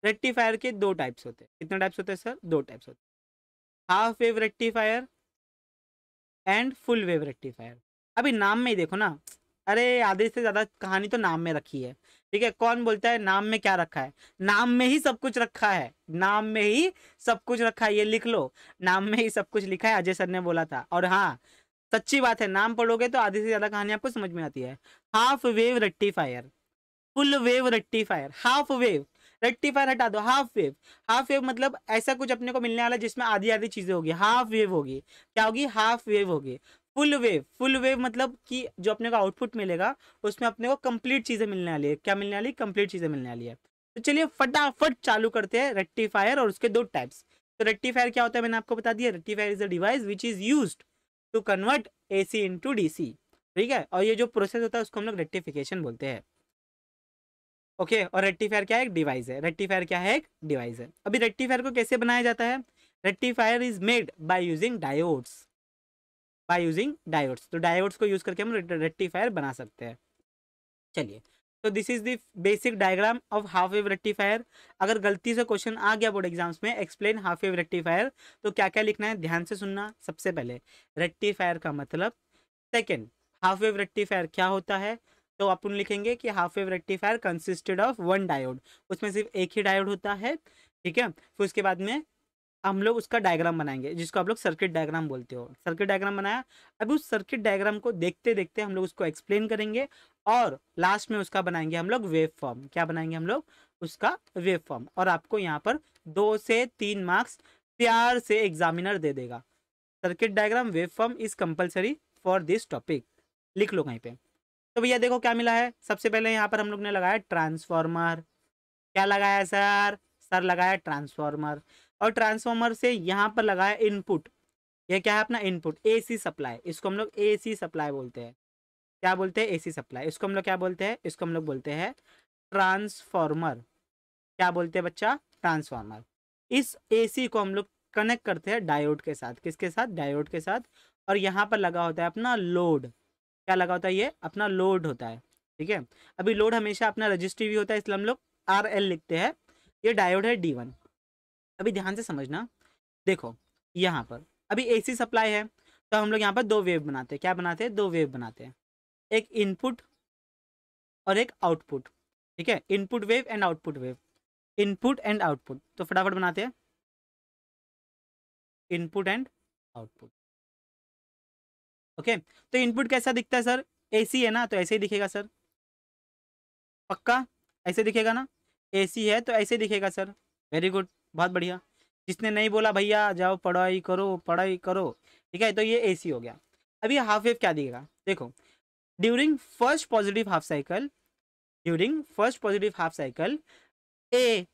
रेक्टिफायर के दो टाइप्स होते हैं। कितने टाइप्स होते हैं सर? दो टाइप्स होते हैं। Half wave rectifier and full wave rectifier अभी नाम में ही देखो ना। अरे आधे से ज़्यादा कहानी तो नाम में रखी है। ठीक है, कौन बोलता है, नाम में क्या रखा है? नाम में ही सब कुछ रखा है। नाम में ही सब कुछ रखा है, ये लिख लो। नाम में ही सब कुछ लिखा है, अजय सर ने बोला था। और हाँ सच्ची बात है, नाम पढ़ोगे तो आधे से ज़्यादा कहानी आपको समझ में आती है। Half wave rectifier full wave rectifier half wave rectifier हटा दो हाफ़ वेव हाफ़ वेव मतलब ऐसा कुछ अपने को मिलने वाला जिसमें आधी आधी चीज़ें होगी. हाफ़ वेव होगी. क्या होगी? हाफ़ वेव होगी. फुल वेव फुल वेव मतलब कि जो अपने को आउटपुट मिलेगा, उसमें अपने को कंप्लीट चीज़ें मिलने वाली है. क्या मिलने वाली? कंप्लीट चीज़ें मिलने वाली है. तो चलिए फटाफट चालू करते हैं रेक्टिफायर और उसके दो टाइप्स तो रेक्टिफायर क्या होता है? मैंने आपको बता दिया rectifier is a device which is use to convert A C into D C ठीक है? और ये जो प्रोसेस होता है, उसको हम लोग रेक्टिफिकेशन बोलते हैं. ओके okay, और रेक्टिफायर क्या है? एक डिवाइस है। रेक्टिफायर क्या है? एक डिवाइस है। अभी रेक्टिफायर को कैसे बनाया जाता है? Rectifier is made by using diodes. By using diodes. तो डायोड्स को यूज़ करके हम रेक्टिफायर बना सकते हैं। चलिए तो this is the basic diagram of half wave rectifier अगर गलती से क्वेश्चन आ गया बोर्ड एग्ज़ाम्स में एक्सप्लेन हाफ़ वेव रेक्टिफायर तो क्या क्या लिखना है? ध्यान से सुनना सबसे पहले। रेक्टिफायर का मतलब सेकेंड हाफ़ वेव रेक्टिफायर क्या होता है? तो अपन लिखेंगे कि half wave rectifier consisted of one diode उसमें सिर्फ़ एक ही डायोड होता है, ठीक है? फिर उसके बाद में हम लोग उसका डायग्राम बनाएँगे, जिसको आप लोग सर्किट डायग्राम बोलते हो। सर्किट डायग्राम बनाया अभी उस सर्किट डायग्राम को देखते देखते हम लोग उसको एक्सप्लेन करेंगे और लास्ट में उसका बनाएँगे हम लोग वेव फॉर्म क्या बनाएँगे हम लोग? उसका वेव फॉर्म और आपको यहाँ पर दो से तीन मार्क्स प्यार से एग्जामिनर दे देगा। Circuit diagram wave form is compulsory for this topic लिख लो कहीं पे। तो भैया देखो क्या मिला है? सबसे पहले यहाँ पर हम लोग ने लगाया ट्रांसफॉर्मर क्या लगाया सर? सर लगाया ट्रांसफॉर्मर और ट्रांसफॉर्मर से यहाँ पर लगाया इनपुट ये क्या है अपना इनपुट एसी सप्लाई इसको हम लोग एसी सप्लाई बोलते हैं। क्या बोलते हैं? एसी सप्लाई इसको हम लोग क्या बोलते हैं? इसको हम लोग बोलते हैं ट्रांसफॉर्मर क्या बोलते हैं बच्चा? ट्रांसफॉर्मर इस एसी को हम लोग कनेक्ट करते हैं डायोड के साथ। किसके साथ? डायोड के साथ। और यहाँ पर लगा होता है अपना लोड क्या लगा होता है ये? अपना लोड होता है, ठीक है? अभी लोड हमेशा अपना रजिस्ट्री भी होता है, इसलिए हम लोग आर एल लिखते हैं। ये डायोड है डी वन अभी ध्यान से समझना। देखो, यहाँ पर, अभी एसी सप्लाई है तो हम लोग यहाँ पर दो वेव बनाते हैं। क्या बनाते हैं? दो वेव बनाते हैं। एक इनपुट और एक आउटपुट ठीक है? Input wave and output wave input and output तो फटाफट बनाते हैं। Input and output okay? तो इनपुट कैसा दिखता है, सर? एसी है ना तो ऐसे ही दिखेगा, सर। पक्का? ऐसे दिखेगा ना? एसी है तो ऐसे दिखेगा, सर। वेरी गुड बहुत बढ़िया। जिसने नहीं बोला, भैया, जाओ, पढ़ाई करो पढ़ाई करो। ठीक है तो ये एसी हो गया। अभी हाफ़ वेव क्या दिखेगा? देखो during first positive half cycle during first positive half cycle A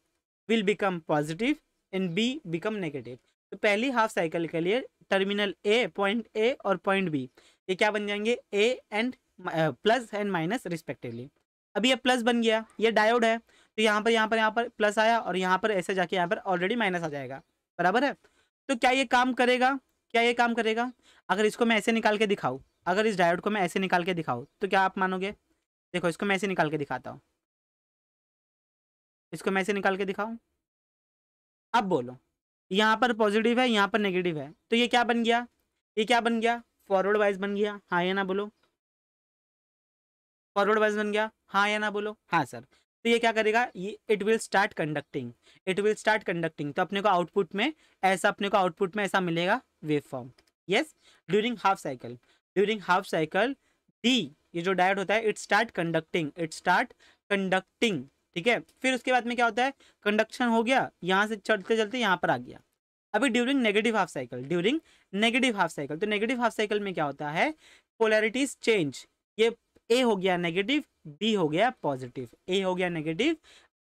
will become positive and B become negative तो पहली हाफ़ साइकिल के लिए टर्मिनल ए पॉइंट ए और पॉइंट बी ये क्या बन जाएँगे? A and plus and minus respectively अभी ये प्लस बन गया, ये डायोड है तो यहाँ पर यहाँ पर यहाँ पर प्लस आया और यहाँ पर ऐसे जाके यहाँ पर ऑलरेडी माइनस आ जाएगा। बराबर है? तो क्या ये काम करेगा? क्या ये काम करेगा? अगर इसको मैं ऐसे निकाल के दिखाऊँ, अगर इस डायोड को मैं ऐसे निकाल के दिखाऊँ तो क्या आप मानोगे? देखो, इसको मैं ऐसे निकाल के दिखाता हूँ। इसको मैं ऐसे निकाल के दिखाऊँ? अब बोलो। यहाँ पर पॉजिटिव है, यहाँ पर नेगेटिव है। तो ये क्या बन गया? ये क्या बन गया? फॉरवर्ड वाइज बन गया। हाँ या ना बोलो? फॉरवर्ड वाइज बन गया। हाँ या ना बोलो? हाँ सर तो ये क्या करेगा? ये it will start conducting it will start conducting तो अपने को आउटपुट में ऐसा, अपने को आउटपुट में ऐसा मिलेगा wave form yes during half cycle during half cycle D ये जो डायट होता है it start conducting it start conducting ठीक है? फिर उसके बाद में क्या होता है? कंडक्शन हो गया, यहाँ से चलते चलते यहाँ पर आ गया। अभी during negative half cycle during negative half cycle तो नेगेटिव हाफ़ साइकिल में क्या होता है? पोलैरिटीज चेंज ये ए हो गया नेगेटिव बी हो गया पॉजिटिव ए हो गया नेगेटिव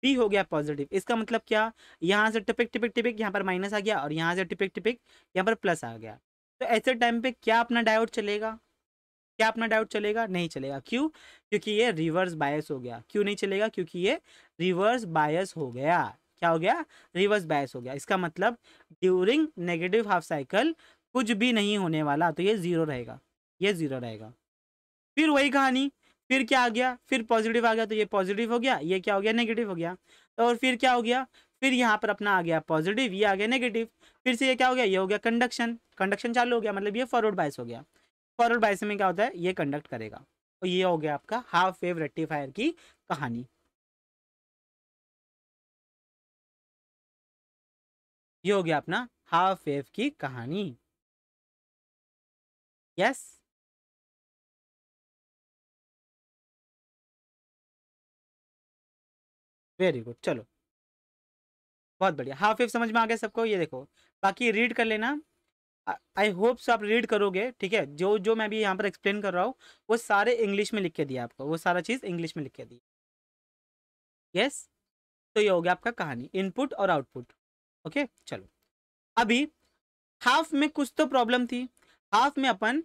बी हो गया पॉजिटिव इसका मतलब क्या? यहाँ से टिपिक टिपिक टिपिक यहाँ पर माइनस आ गया और यहाँ से टिपिक टिपिक यहाँ पर प्लस आ गया। तो ऐसे टाइम पे क्या अपना डायोड चलेगा? क्या अपना डायोड चलेगा? नहीं चलेगा। क्यों? क्योंकि ये रिवर्स बायस हो गया। क्यों नहीं चलेगा? क्योंकि ये रिवर्स बायस हो गया। क्या हो गया? रिवर्स बायस हो गया। इसका मतलब ड्यूरिंग नेगेटिव हाफ़ साइकिल कुछ भी नहीं होने वाला तो ये ज़ीरो रहेगा। ये ज़ीरो रहेगा। फिर वही कहानी। फिर क्या आ गया? फिर पॉजिटिव आ गया तो ये पॉजिटिव हो गया। ये क्या हो गया? नेगेटिव हो गया। तो और फिर क्या हो गया? फिर यहाँ पर अपना आ गया पॉजिटिव ये आ गया नेगेटिव फिर से ये क्या हो गया? ये हो गया कंडक्शन कंडक्शन चालू हो गया मतलब ये फॉरवर्ड बायस हो गया। फॉरवर्ड बायस में क्या होता है? ये कंडक्ट करेगा। तो ये हो गया आपका हाफ़ वेव रेक्टिफायर की कहानी। ये हो गया अपना हाफ़ वेव की कहानी। यस वेरी गुड चलो। बहुत बढ़िया। हाफ़ वेव समझ में आ गया सबको? ये देखो। बाकी रीड कर लेना। आई होप सो आप रीड करोगे, ठीक है? जो जो मैं भी यहाँ पर एक्सप्लेन कर रहा हूँ, वो सारे इंग्लिश में लिख के दिया आपको, वो सारा चीज़ इंग्लिश में लिख के दी। यस तो ये हो गया आपका कहानी इनपुट और आउटपुट ओके चलो। अभी हाफ़ में कुछ तो प्रॉब्लम थी हाफ़ में अपन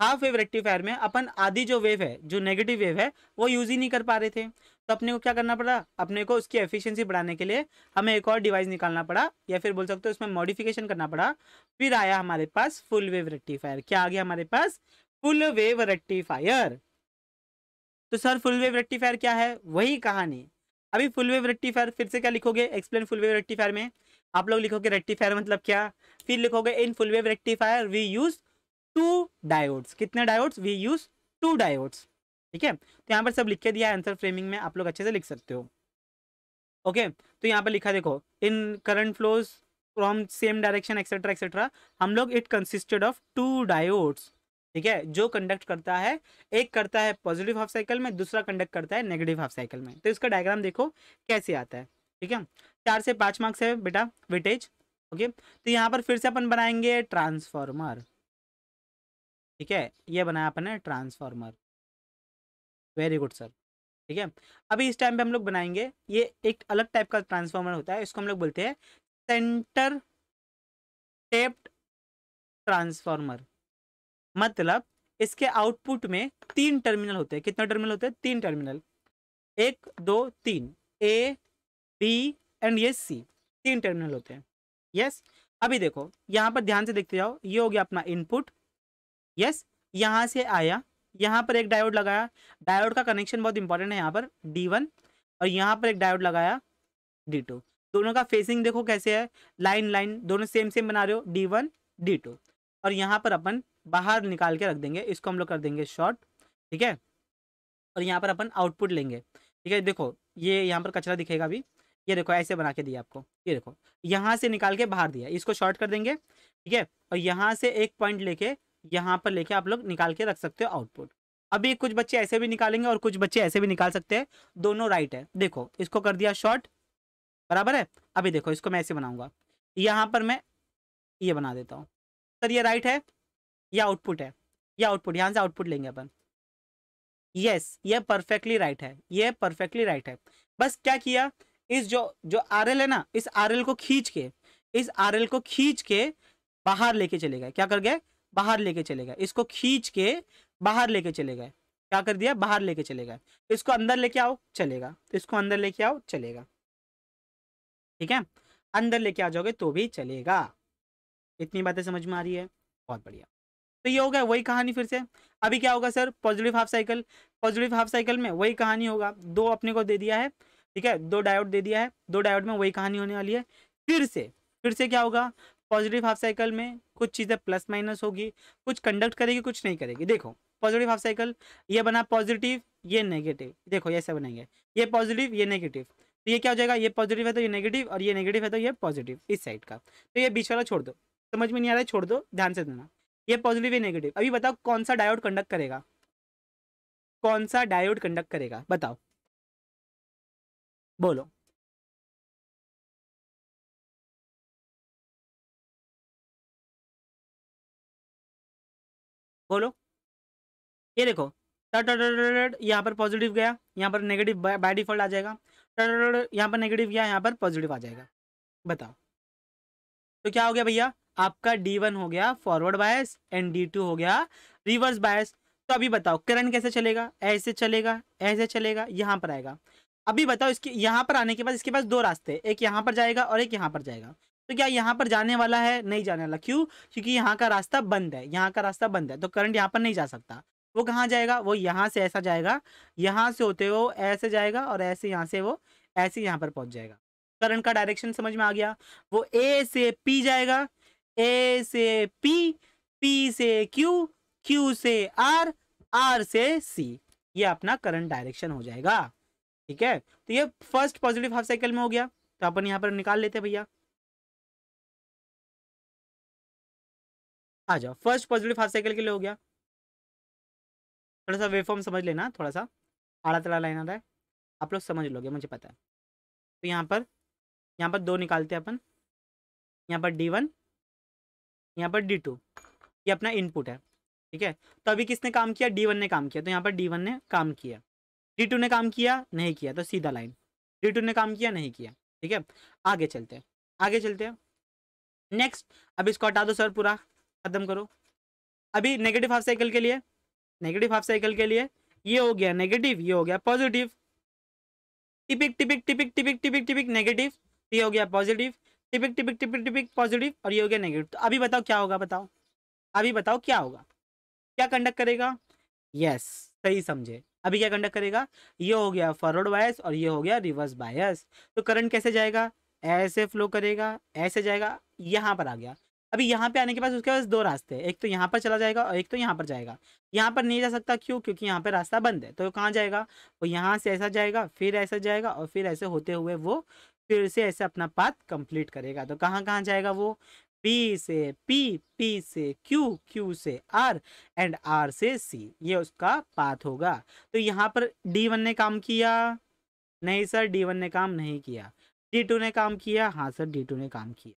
हाफ़ वेव रेक्टिफायर में अपन आधी जो वेव है, जो नेगेटिव वेव है, वो यूज़ ही नहीं कर पा रहे थे। तो अपने को क्या करना पड़ा? अपने को उसकी एफिशिएंसी बढ़ाने के लिए हमें एक और डिवाइस निकालना पड़ा, या फिर बोल सकते हो उसमें मॉडिफिकेशन करना पड़ा। फिर आया हमारे पास फुल वेव रेक्टिफायर क्या आ गया हमारे पास? फुल वेव रेक्टिफायर तो सर फुल वेव रेक्टिफायर क्या है? वही कहानी। अभी फुल वेव रेक्टिफायर फिर से क्या लिखोगे? एक्सप्लेन फुल वेव रेक्टिफायर में। आप लोग लिखोगे रेक्टिफायर मतलब क्या? फिर लिखोगे in full wave rectifier we use two diodes. कितने diodes? We use two diodes ठीक है? तो यहाँ पर सब लिख के दिया आंसर फ्रेमिंग में, आप लोग अच्छे से लिख सकते हो। ओके तो यहाँ पर लिखा देखो in current flows from same direction etcetera etcetera हम लोग it consisted of two diodes ठीक है? जो कंडक्ट करता है, एक करता है पॉजिटिव हाफ़ साइकिल में, दूसरा कंडक्ट करता है नेगेटिव हाफ़ साइकिल में। तो इसका डायग्राम देखो, कैसे आता है। ठीक है? चार से पाँच मार्क्स है बेटा वेटेज ओके तो यहाँ पर फिर से अपन बनाएँगे ट्रांसफॉर्मर ठीक है? ये बनाया अपने ट्रांसफॉर्मर। Very good sir. ठीक है? अभी इस टाइम पे हम लोग बनाएँगे, ये एक अलग टाइप का ट्रांसफॉर्मर होता है, इसको हम लोग बोलते हैं सेंटर टेप्ड ट्रांसफॉर्मर। मतलब इसके आउटपुट में तीन टर्मिनल होते हैं। कितने टर्मिनल होते हैं? तीन टर्मिनल। एक, दो, तीन। ए, बी एंड ये सी। तीन टर्मिनल होते हैं। यस? अभी देखो, यहाँ पर ध्यान से देखते जाओ, ये हो गया अपना इनपुट। यस यहाँ से आया। यहाँ पर एक डायोड लगाया। डायोड का कनेक्शन बहुत इंपॉर्टेंट है यहाँ पर डी और यहाँ पर एक डायोड लगाया डी दोनों का फेसिंग देखो कैसे है। लाइन लाइन दोनों सेम सेम बना रहे हो। डी वन डी टू और यहाँ पर अपन बाहर निकाल के रख देंगे। इसको हम लोग कर देंगे शॉर्ट ठीक है? और यहाँ पर अपन आउटपुट लेंगे। ठीक है, देखो, ये यहाँ पर कचरा दिखेगा अभी। ये देखो, ऐसे बना के दिया आपको। ये देखो, यहाँ से निकाल के बाहर दिया। इसको शॉर्ट कर देंगे, ठीक है? और यहाँ से एक पॉइंट लेके यहाँ पर लेके आप लोग निकाल के रख सकते हो आउटपुट अभी कुछ बच्चे ऐसे भी निकालेंगे और कुछ बच्चे ऐसे भी निकाल सकते हैं। दोनों राइट है। देखो, इसको कर दिया शॉर्ट बराबर है? अभी देखो, इसको मैं ऐसे बनाऊँगा। यहाँ पर मैं ये बना देता हूँ। सर, ये राइट है? या आउटपुट है। ये आउटपुट यहाँ से आउटपुट लेंगे अपन। यस ये परफेक्टली राइट है। ये परफेक्टली राइट है। बस क्या किया? इस जो जो आरएल है ना, इस आरएल को खींच के, इस आरएल को खींच के बाहर लेके चले गए। क्या कर गए? बाहर लेके चले गए। इसको खींच के बाहर लेके चले गए। क्या कर दिया? बाहर लेके चले गए। इसको अंदर लेके आओ, चलेगा। इसको अंदर लेके आओ, चलेगा। ठीक है? अंदर लेके आ जाओगे तो भी चलेगा। इतनी बातें समझ में आ रही है? बहुत बढ़िया। तो ये हो गया वही कहानी फिर से। अभी क्या होगा sir? Positive half cycle. Positive half cycle में वही कहानी होगा। दो अपने को दे दिया है। ठीक है? दो डायोड दे दिया है। दो डायोड में वही कहानी होने वाली है। फिर से फिर से क्या होगा? पॉजिटिव हाफ़ साइकिल में कुछ चीज़ें प्लस माइनस होगी, कुछ कंडक्ट करेगी, कुछ नहीं करेगी। देखो पॉजिटिव हाफ़ साइकिल ये बना पॉजिटिव ये नेगेटिव देखो ऐसे बनेंगे। ये पॉजिटिव ये नेगेटिव तो ये क्या हो जाएगा? ये पॉजिटिव है तो ये नेगेटिव और ये नेगेटिव है तो ये पॉजिटिव इस साइड का। तो ये बीच वाला छोड़ दो। समझ में नहीं आ रहा है? छोड़ दो, ध्यान से देना। ये पॉजिटिव ये नेगेटिव अभी बताओ, कौन सा डायोड कंडक्ट करेगा? कौन सा डायोड कंडक्ट करेगा? बताओ। बोलो। बोलो। ये देखो यहाँ पर पॉजिटिव गया, यहाँ पर नेगेटिव बाय डिफ़ॉल्ट आ जाएगा। यहाँ पर नेगेटिव गया यहाँ पर पॉजिटिव आ जाएगा। बताओ। तो क्या हो गया भैया? आपका डी वन हो गया forward bias and D two हो गया रिवर्स बायस तो अभी बताओ करंट कैसे चलेगा? ऐसे चलेगा ऐसे चलेगा, यहाँ पर आएगा। अभी बताओ इसके, यहाँ पर आने के बाद इसके पास दो रास्ते एक यहाँ पर जाएगा और एक यहाँ पर जाएगा। तो क्या यहाँ पर जाने वाला है? नहीं जाने वाला। क्यों? क्योंकि यहाँ का रास्ता बंद है। यहाँ का रास्ता बंद है। तो करंट यहाँ पर नहीं जा सकता। वो कहाँ जाएगा? वो यहाँ से ऐसा जाएगा। यहाँ से होते वो ऐसे जाएगा और ऐसे यहाँ से वो ऐसे यहाँ पर पहुँच जाएगा। करंट का डायरेक्शन समझ में आ गया। वो ए से पी जाएगा। ए से पी पी से क्यू क्यू से आर आर से सी ये अपना करंट डायरेक्शन हो जाएगा। ठीक है? तो ये फ़र्स्ट पॉजिटिव हाफ़ साइकिल में हो गया। तो अपन यहाँ पर निकाल लेते भैया। आ जाओ। फ़र्स्ट पॉजिटिव हाफ़ साइकिल के लिए हो गया। थोड़ा सा वेफॉर्म समझ लेना, थोड़ा सा। आड़ा तला लाइन आ रहा है। आप लोग समझ लोगे, मुझे पता है। तो यहाँ पर यहाँ पर दो निकालते हैं अपन। यहाँ पर डी वन यहाँ पर डी टू ये अपना इनपुट है, ठीक है? तो अभी किसने काम किया? डी वन ने काम किया। तो यहाँ पर डी वन ने काम किया। डी टू ने काम किया, नहीं किया। तो सीधा लाइन डी टू ने काम किया, नहीं किया, ठीक है? आगे चलते हैं, आगे चलते हैं। नेक्स्ट अब इसको हटा दो सर पूरा। खत्म करो। अभी नेगेटिव हाफ़ साइकिल के लिए नेगेटिव हाफ़ साइकिल के लिए ये हो गया नेगेटिव ये हो गया पॉजिटिव टिपिक टिपिक टिपिक टिपिक टिपिक टिपिक नेगेटिव ये हो गया पॉजिटिव टिपिक टिपिक टिपिक टिपिक पॉजिटिव और ये हो गया नेगेटिव तो अभी बताओ क्या होगा, बताओ। अभी बताओ क्या होगा। क्या कंडक्ट करेगा? यस सही समझे। अभी क्या कंडक्ट करेगा? ये हो गया फॉरवर्ड बायस और ये हो गया रिवर्स बायस तो करंट कैसे जाएगा? ऐसे फ्लो करेगा, ऐसे जाएगा, यहाँ पर आ गया। अभी यहाँ पे आने के बाद उसके पास दो रास्ते हैं, एक तो यहाँ पर चला जाएगा और एक तो यहाँ पर जाएगा। यहाँ पर नहीं जा सकता क्यों? क्योंकि यहाँ पे रास्ता बंद है तो कहाँ जाएगा? वो यहाँ से ऐसा जाएगा, फिर ऐसा जाएगा और फिर ऐसे होते हुए वो फिर से ऐसे अपना पाथ कंप्लीट करेगा। तो कहाँ कहाँ जाएगा वो? पी से, पी पी से, क्यू क्यू से, आर एंड आर से सी, ये उसका पाथ होगा। तो यहाँ पर डी वन ने काम किया? नहीं सर, डी वन ने काम नहीं किया। डी टू ने काम किया? हाँ सर, डी टू ने काम किया।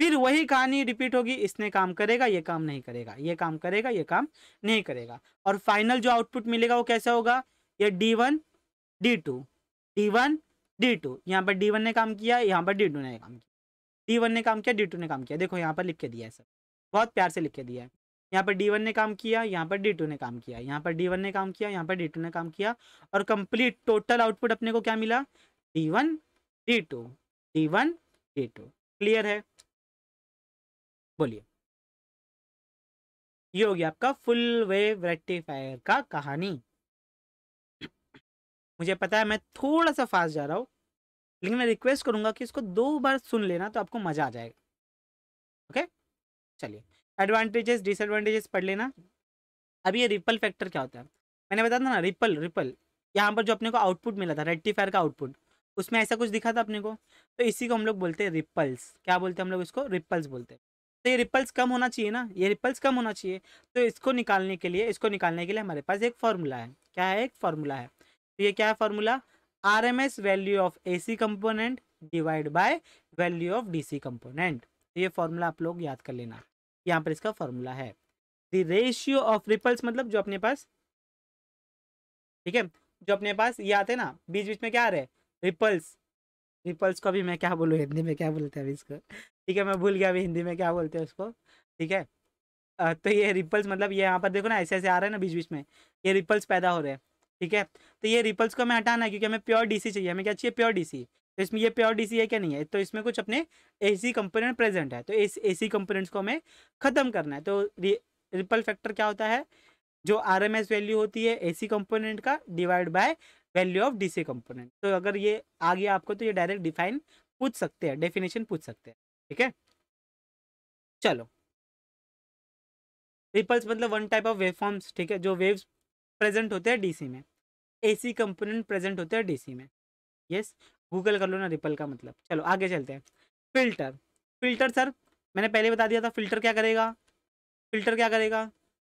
फिर वही कहानी रिपीट होगी, इसने काम करेगा, ये काम नहीं करेगा, ये काम करेगा, ये काम नहीं करेगा। और फाइनल जो आउटपुट मिलेगा वो कैसा होगा? ये D one D two D one D two यहाँ पर डी वन ने काम किया, यहाँ पर डी टू ने काम किया। डी वन ने काम किया डी टू ने काम किया। देखो, यहाँ पर लिख के दिया है सर बहुत प्यार से लिख के दिया है। यहाँ पर डी वन ने काम किया, यहाँ पर डी टू ने काम किया, यहाँ पर डी वन ने काम किया, यहाँ पर डी टू ने काम किया। और कंप्लीट टोटल आउटपुट अपने को क्या मिला? D one D two D one D two clear है? बोलिए। ये हो गया आपका फुल वेव रेक्टिफायर का कहानी। मुझे पता है मैं थोड़ा सा फास्ट जा रहा हूँ, लेकिन मैं रिक्वेस्ट करूँगा कि इसको दो बार सुन लेना तो आपको मज़ा आ जाएगा। ओके चलिए। एडवांटेजेस डिसएडवांटेजेस पढ़ लेना। अब ये रिपल फैक्टर क्या होता है? मैंने बताया था ना रिपल रिपल यहाँ पर जो अपने को आउटपुट मिला था रेक्टिफायर का आउटपुट उसमें ऐसा कुछ दिखा था अपने को? तो इसी को हम लोग बोलते हैं रिपल्स क्या बोलते हैं हम लोग इसको? रिपल्स बोलते हैं। तो ये रिपल्स कम होना चाहिए ना, ये रिपल्स कम होना चाहिए। तो इसको निकालने के लिए, इसको निकालने के लिए हमारे पास एक फॉर्मूला है। क्या है? एक फॉर्मूला है। तो ये क्या है formula? R M S value of A C component divide by value of D C component. तो ये फॉर्मूला आप लोग याद कर लेना यहाँ पर इसका फॉर्मूला है। द रेशियो ऑफ़ रिपल्स मतलब जो अपने पास, ठीक है? जो अपने पास, ये आते हैं ना बीच बीच में क्या आ रहे हैं? रिपल्स। रिपल्स को भी मैं क्या बोलूँ? हिंदी में क्या बोलते हैं अभी इसको? ठीक है, मैं भूल गया अभी हिंदी में क्या बोलते हैं उसको, ठीक है? तो ये रिपल्स मतलब ये यहाँ पर देखो ना ऐसे ऐसे आ रहे हैं ना बीच बीच में, ये रिपल्स पैदा हो रहे हैं, ठीक है? तो ये रिपल्स को हमें हटाना है क्योंकि हमें प्योर डीसी चाहिए, हमें क्या चाहिए? प्योर डीसी तो इसमें ये प्योर डीसी है क्या? नहीं है तो इसमें कुछ अपने एसी कंपोनेंट प्रेजेंट है तो इस एसी कंपोनेंट्स को हमें ख़त्म करना है तो रिपल फैक्टर क्या होता है? जो आर एम एस वैल्यू होती है एसी कंपोनेंट का divide by value of DC component तो अगर ये आ गया आपको तो ये डायरेक्ट डिफाइन पूछ सकते हैं डेफिनेशन पूछ सकते हैं। ठीक है? चलो। रिपल्स मतलब one type of wave forms ठीक है? जो वेव्स प्रेजेंट होते हैं डीसी में। एसी कंपोनेंट प्रेजेंट होते हैं डीसी में। यस गूगल कर लो ना रिपल का मतलब। चलो, आगे चलते हैं। फ़िल्टर फ़िल्टर सर मैंने पहले बता दिया था फ़िल्टर क्या करेगा? फ़िल्टर क्या करेगा?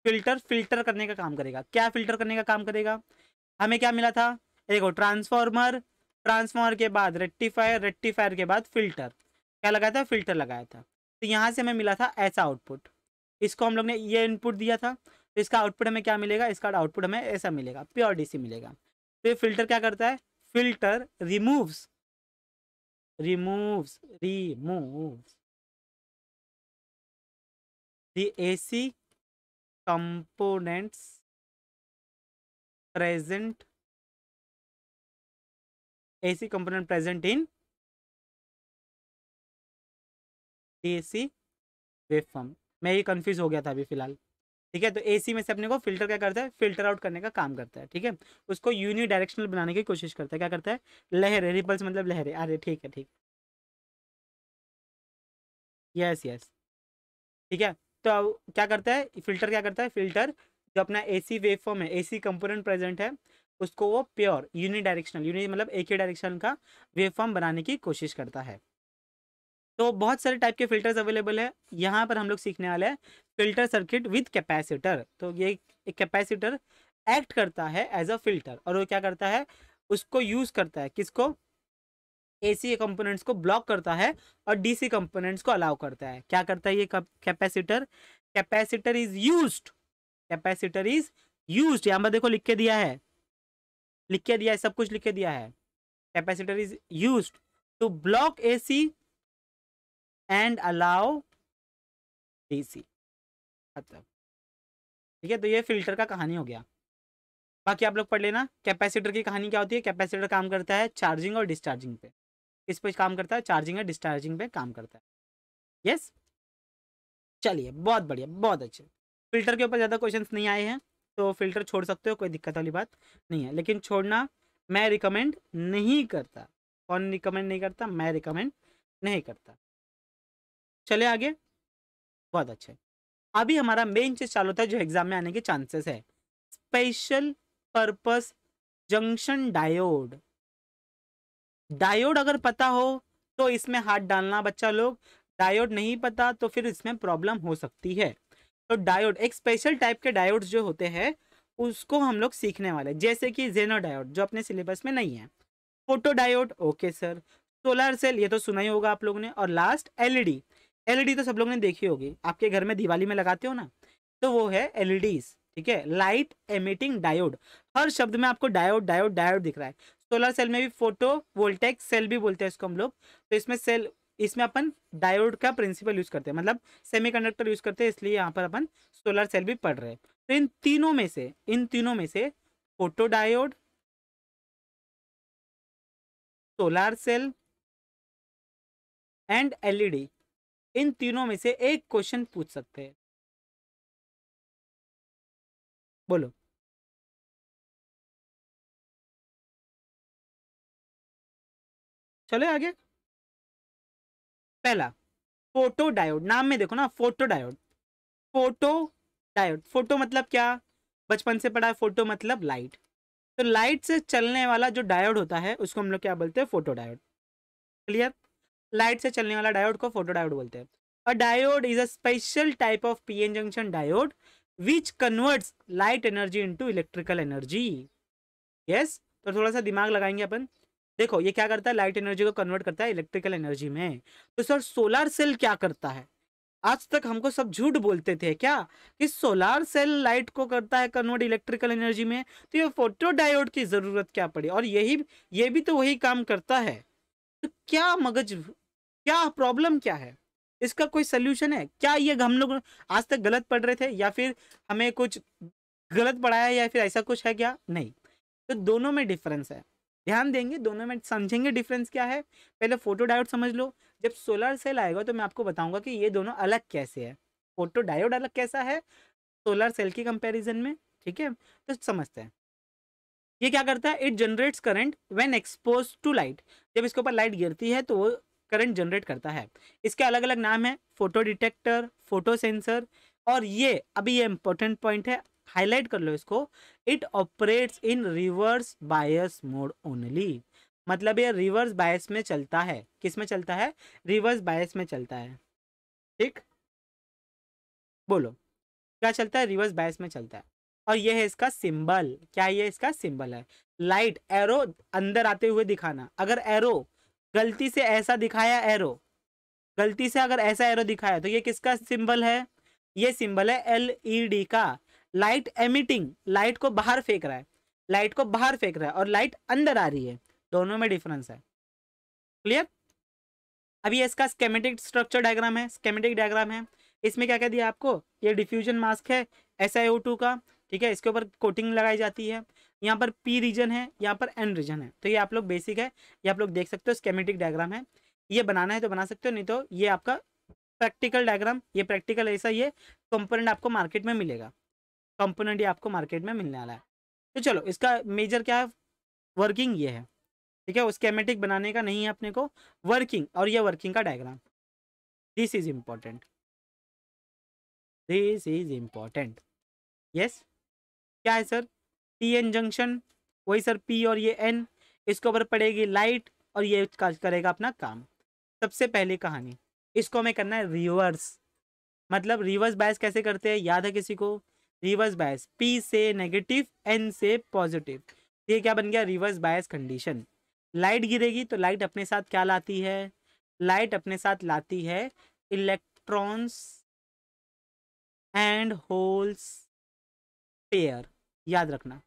फ़िल्टर फ़िल्टर करने का काम करेगा। क्या फ़िल्टर करने का काम करेगा? हमें क्या मिला था? देखो ट्रांसफॉर्मर ट्रांसफॉर्मर के बाद रेक्टिफायर रेक्टिफायर के बाद फ़िल्टर क्या लगाया था? फ़िल्टर लगाया था। तो यहाँ से हमें मिला था ऐसा आउटपुट। इसको हम लोग ने ये इनपुट दिया था। तो इसका आउटपुट हमें क्या मिलेगा? इसका आउटपुट हमें ऐसा मिलेगा, प्योर डीसी मिलेगा। तो ये फ़िल्टर क्या करता है? Filter removes. Removes removes. The AC components present AC component present in AC waveform मैं ये कंफ्यूज हो गया था अभी फ़िलहाल। ठीक है? तो एसी में से अपने को फ़िल्टर क्या करता है? फ़िल्टर आउट करने का काम करता है। ठीक है? उसको यूनि डायरेक्शनल बनाने की कोशिश करता है। क्या करता है? लहर रिपल्स मतलब लहर। अरे, ठीक है, ठीक। यस यस ठीक है? तो अब क्या करता है? फ़िल्टर क्या करता है? फ़िल्टर जो अपना एसी वेव फॉर्म है, एसी कंपोनेंट प्रेजेंट है, उसको वो प्योर यूनि डायरेक्शनल यूनि मतलब एक ही डायरेक्शन का वेव फॉर्म बनाने की कोशिश करता है। तो बहुत सारे टाइप के फिल्टर्स अवेलेबल है। यहाँ पर हम लोग सीखने वाले हैं फ़िल्टर सर्किट विद कैपेसिटर तो ये एक कैपेसिटर एक्ट करता है एज अ फ़िल्टर और वो क्या करता है? उसको यूज़ करता है। किसको? एसी कंपोनेंट्स को ब्लॉक करता है और डीसी कंपोनेंट्स को अलाउ करता है। क्या करता है ये capacitor capacitor is used capacitor is used यहाँ पर देखो लिख के दिया है। लिख के दिया है, सब कुछ लिख के दिया है। Capacitor is used to block AC and allow DC मतलब। ठीक है तो ये फ़िल्टर का कहानी हो गया। बाकी आप लोग पढ़ लेना कैपेसिटर की कहानी क्या होती है? कैपेसिटर काम करता है चार्जिंग और डिस्चार्जिंग पे। किस पे काम करता है? चार्जिंग और डिस्चार्जिंग पे काम करता है। यस चलिए, बहुत बढ़िया, बहुत अच्छे। फ़िल्टर के ऊपर ज़्यादा क्वेश्चंस नहीं आए हैं तो फ़िल्टर छोड़ सकते हो, कोई दिक्कत वाली बात नहीं है। लेकिन छोड़ना मैं रिकमेंड नहीं करता। कौन रिकमेंड नहीं करता? मैं रिकमेंड नहीं करता। चले आगे? बहुत अच्छे। अभी हमारा मेन चीज़ चालू था जो एग्ज़ाम में आने के चांसेस है। Special purpose junction diode diode अगर पता हो तो इसमें हाथ डालना बच्चा लोग। डायोड नहीं पता तो फिर इसमें प्रॉब्लम हो सकती है। तो डायोड एक स्पेशल टाइप के डायोड्स जो होते हैं, उसको हम लोग सीखने वाले जैसे कि जेनो डायोड जो अपने सिलेबस में नहीं है। Photo diode okay sir solar cell ये तो सुना ही होगा आप लोगों ने। और लास्ट एलईडी एलईडी तो सब लोग ने देखी होगी। आपके घर में दिवाली में लगाते हो ना तो वो है एलईडीज ठीक है? लाइट एमिटिंग डायोड हर शब्द में आपको डायोड डायोड डायोड दिख रहा है। सोलर सेल में भी फ़ोटो वोल्टेक सेल भी बोलते हैं इसको हम लोग। तो इसमें सेल इसमें अपन डायोड का प्रिंसिपल यूज़ करते हैं। मतलब सेमीकंडक्टर यूज़ करते हैं, इसलिए यहाँ पर अपन सोलर सेल भी पढ़ रहे हैं। तो इन तीनों में से, इन तीनों में से photo diode solar cell and LED इन तीनों में से एक क्वेश्चन पूछ सकते हैं। बोलो। चले आगे। पहला फ़ोटो डायोड नाम में देखो ना photo diode photo diode photo मतलब क्या? बचपन से पढ़ा है फ़ोटो मतलब लाइट तो लाइट से चलने वाला जो डायोड होता है, उसको हम लोग क्या बोलते हैं? फ़ोटो डायोड क्लियर लाइट से चलने वाला डायोड को फ़ोटो डायोड बोलते हैं। A diode is a special type of PN junction diode which converts light energy into electrical energy yes तो थोड़ा सा दिमाग लगाएँगे अपन। देखो, ये क्या करता है? लाइट एनर्जी को कन्वर्ट करता है इलेक्ट्रिकल एनर्जी में। तो सर सोलर सेल क्या करता है? आज तक हमको सब झूठ बोलते थे क्या? कि सोलर सेल लाइट को करता है कन्वर्ट इलेक्ट्रिकल एनर्जी में तो ये फ़ोटो डायोड की ज़रूरत क्या पड़ी? और यही, ये भी तो वही काम करता है। तो क्या मगज क्या प्रॉब्लम क्या है? इसका कोई सोल्यूशन है? क्या ये हम लोग आज तक गलत पढ़ रहे थे या फिर हमें कुछ गलत पढ़ाया या फिर ऐसा कुछ है क्या? नहीं। तो दोनों में डिफरेंस है। ध्यान देंगे, दोनों में समझेंगे डिफरेंस क्या है। पहले फ़ोटो डायोड समझ लो। जब सोलर सेल आएगा तो मैं आपको बताऊँगा कि ये दोनों अलग कैसे है। फ़ोटो डायोड अलग कैसा है? सोलर सेल की कंपैरिजन में, ठीक है? तो समझते हैं। ये क्या करता है? It generates current when expose to light जब इसके ऊपर लाइट गिरती है तो वो करंट जनरेट करता है। इसके अलग अलग नाम है फ़ोटो डिटेक्टर फ़ोटो सेंसर और ये, अभी ये इंपॉर्टेंट पॉइंट है हाईलाइट कर लो इसको। It operates in reverse bias mode only मतलब ये रिवर्स बायस में चलता है। किसमें चलता है? रिवर्स बायस में चलता है। ठीक? बोलो। क्या चलता है? रिवर्स बायस में चलता है। और ये है इसका सिंबल क्या ये इसका सिंबल है? लाइट एरो अंदर आते हुए दिखाना। अगर एरो गलती से ऐसा दिखाया एरो गलती से अगर ऐसा एरो दिखाया तो ये किसका सिंबल है? ये सिंबल है एल ई डी का। लाइट एमिटिंग लाइट को बाहर फेंक रहा है। लाइट को बाहर फेंक रहा है और लाइट अंदर आ रही है। दोनों में डिफरेंस है। क्लियर अभी इसका स्केमेटिक स्ट्रक्चर डायग्राम है। स्केमेटिक डायग्राम है। इसमें क्या कह दिया आपको? ये डिफ्यूजन मास्क है एस का। ठीक है, इसके ऊपर कोटिंग लगाई जाती है। यहाँ पर पी रीजन है, यहाँ पर एन रीजन है। तो ये आप लोग बेसिक है, ये आप लोग देख सकते हो स्केमेटिक डायग्राम है। ये बनाना है तो बना सकते हो, नहीं तो ये आपका प्रैक्टिकल डायग्राम ये प्रैक्टिकल ऐसा ये कंपोनेंट आपको मार्केट में मिलेगा। कंपोनेंट ये आपको मार्केट में मिलने वाला है। तो चलो, इसका मेजर क्या है? वर्किंग ये है। ठीक है स्केमेटिक बनाने का नहीं है अपने को। वर्किंग और ये वर्किंग का diagram this is important this is important yes क्या है सर पी एन जंक्शन वही सर पी और ये एन इसके ऊपर पड़ेगी लाइट और ये करेगा अपना काम। सबसे पहली कहानी, इसको हमें करना है रिवर्स मतलब रिवर्स बायस कैसे करते हैं? याद है किसी को? रिवर्स बायस पी से नेगेटिव एन से पॉजिटिव ये क्या बन गया? रिवर्स बायस कंडीशन लाइट गिरेगी तो लाइट अपने साथ क्या लाती है? लाइट अपने साथ लाती है इलेक्ट्रॉन्स एंड होल्स पेयर याद रखना।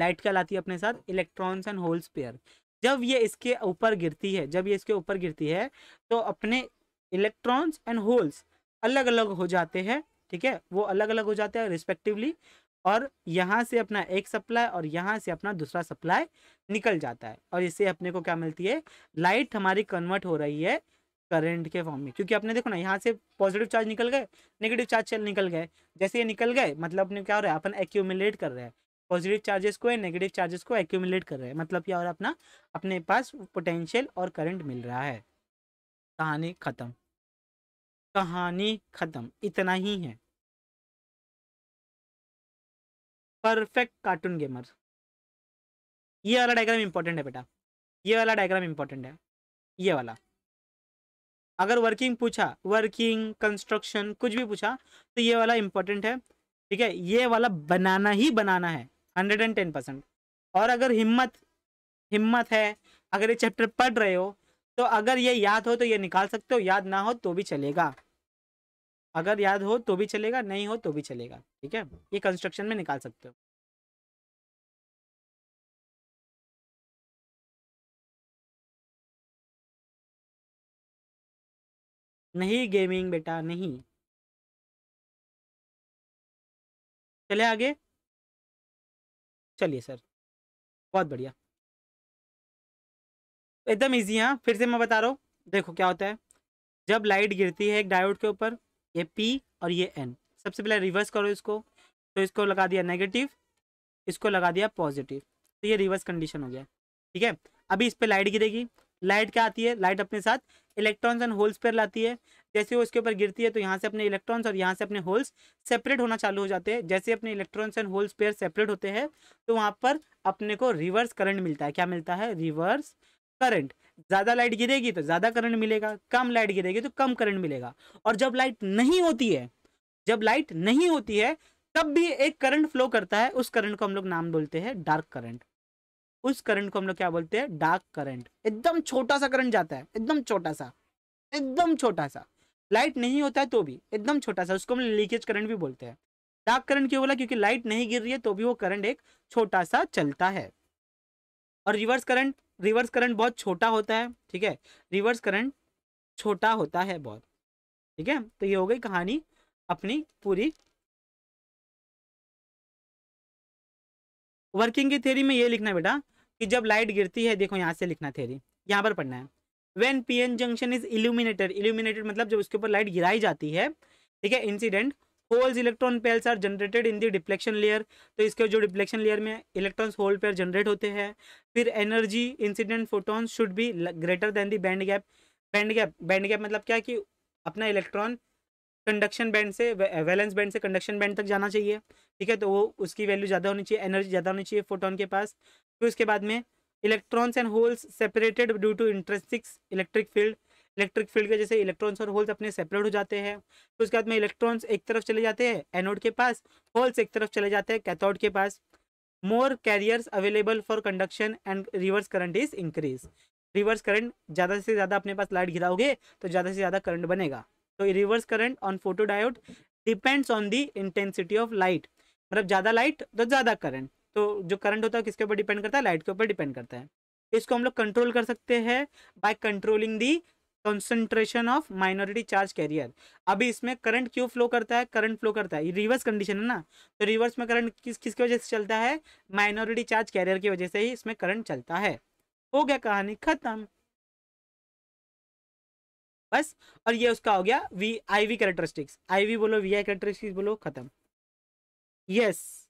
लाइट क्या लाती है अपने साथ? इलेक्ट्रॉन्स एंड होल्स पेयर जब ये इसके ऊपर गिरती है, जब ये इसके ऊपर गिरती है तो अपने इलेक्ट्रॉन्स एंड होल्स अलग अलग हो जाते हैं, ठीक है? वो अलग अलग हो जाते हैं रिस्पेक्टिवली और यहाँ से अपना एक सप्लाई और यहाँ से अपना दूसरा सप्लाई निकल जाता है। और इससे अपने को क्या मिलती है? लाइट हमारी कन्वर्ट हो रही है करंट के फॉर्म में। क्योंकि आपने देखो ना, यहाँ से पॉजिटिव चार्ज निकल गए, नेगेटिव चार्ज चल निकल गए। जैसे ये निकल गए मतलब अपने क्या हो रहा है? अपन एक्यूमुलेट कर रहे हैं। पॉजिटिव चार्जेस को या नेगेटिव चार्जेस को एक्यूमुलेट कर रहे हैं। मतलब रहा है अपना, अपने पास पोटेंशियल और करंट मिल रहा है। कहानी ख़त्म। कहानी ख़त्म। इतना ही है। परफेक्ट कार्टून गेमर ये वाला डायग्राम इंपॉर्टेंट है बेटा। ये वाला डायग्राम इंपॉर्टेंट है। ये वाला। अगर वर्किंग पूछा वर्किंग कंस्ट्रक्शन कुछ भी पूछा तो ये वाला इंपॉर्टेंट है। ठीक है? ये वाला बनाना ही बनाना है। Hundred and ten percent. और अगर हिम्मत हिम्मत है, अगर ये चैप्टर पढ़ रहे हो तो अगर ये याद हो तो ये निकाल सकते हो, याद ना हो तो भी चलेगा। अगर याद हो तो भी चलेगा, नहीं हो तो भी चलेगा, ठीक है? ये कंस्ट्रक्शन में निकाल सकते हो। नहीं गेमिंग बेटा, नहीं। चले आगे। चलिए सर, बहुत बढ़िया। एकदम इजी हाँ फिर से मैं बता रहा हूँ, देखो क्या होता है। जब लाइट गिरती है एक डायोड के ऊपर, ये पी और ये एन सबसे पहले रिवर्स करो इसको तो इसको लगा दिया नेगेटिव इसको लगा दिया पॉजिटिव तो ये रिवर्स कंडीशन हो गया, ठीक है? अभी इस पर लाइट गिरेगी लाइट क्या आती है? लाइट अपने साथ इलेक्ट्रॉन्स एंड होल्स पर लाती है। जैसे वो इसके ऊपर गिरती है तो यहाँ से अपने इलेक्ट्रॉन्स और यहाँ से अपने होल्स सेपरेट होना चालू हो जाते हैं। जैसे अपने electrons and holes pair separate होते हैं तो वहाँ पर अपने को रिवर्स करंट मिलता है। क्या मिलता है? रिवर्स करंट ज़्यादा लाइट गिरेगी तो ज़्यादा करंट मिलेगा, कम लाइट गिरेगी तो कम करंट मिलेगा। और जब लाइट नहीं होती है, जब लाइट नहीं होती है, तब भी एक करंट फ्लो करता है, उस करंट को हम लोग नाम बोलते हैं डार्क करंट उस करंट को हम लोग क्या बोलते हैं? डार्क करंट एकदम छोटा सा करंट जाता है, एकदम छोटा सा, एकदम छोटा सा। लाइट नहीं होता है तो भी, एकदम छोटा सा, उसको हम लीकेज करंट भी बोलते हैं। डार्क करंट क्यों बोला? क्योंकि लाइट नहीं गिर रही है तो भी वो करंट एक छोटा सा चलता है। और रिवर्स करंट रिवर्स करंट बहुत छोटा होता है, ठीक है? रिवर्स करंट छोटा होता है बहुत, ठीक है? तो ये हो गई कहानी अपनी पूरी। वर्किंग की थेरी में ये लिखना बेटा, कि जब लाइट गिरती है, देखो यहाँ से लिखना थेरी यहाँ पर पढ़ना है। When P N junction is illuminated illuminated मतलब जब उसके ऊपर लाइट गिराई जाती है, ठीक है incident holes electron pairs are generated in the depletion layer तो इसके जो डिफ्लेक्शन लेयर में इलेक्ट्रॉन्स होल पेयर जनरेट होते हैं। फिर energy incident photon should be greater than the band gap band gap band gap मतलब क्या कि अपना इलेक्ट्रॉन कंडक्शन बैंड से वैलेंस बैंड से कंडक्शन बैंड तक जाना चाहिए। ठीक है तो वो उसकी वैल्यू ज़्यादा होनी चाहिए एनर्जी ज़्यादा होनी चाहिए फोटोन के पास। फिर तो उसके बाद में electrons and holes separated due to intrinsic electric field electric field के जैसे इलेक्ट्रॉन्स और होल्स अपने सेपरेट हो जाते हैं। तो उसके बाद में इलेक्ट्रॉन्स एक तरफ़ चले जाते हैं एनोड के पास होल्स एक तरफ़ चले जाते हैं कैथोड के पास। More carriers available for conduction and reverse current is increase reverse current ज़्यादा से ज़्यादा अपने पास लाइट गिराओगे तो ज़्यादा से ज़्यादा करंट बनेगा। तो reverse current on photo diode depends on the intensity of light मतलब ज़्यादा लाइट तो ज़्यादा करंट तो जो करंट होता है किसके ऊपर डिपेंड करता है? लाइट के ऊपर डिपेंड करता है। इसको हम लोग कंट्रोल कर सकते हैं by controlling the concentration of minority charge carrier अभी इसमें करंट क्यों फ्लो करता है? करंट फ्लो करता है। रिवर्स कंडीशन है ना? तो रिवर्स में करंट किस, किसकी वजह से चलता है? माइनॉरिटी चार्ज कैरियर की वजह से ही इसमें करंट चलता है। हो गया कहानी खत्म। बस, और ये उसका हो गया V I V characteristics I V बोलो वी आई कैरेक्टरिस्टिक्स बोलो, खत्म। यस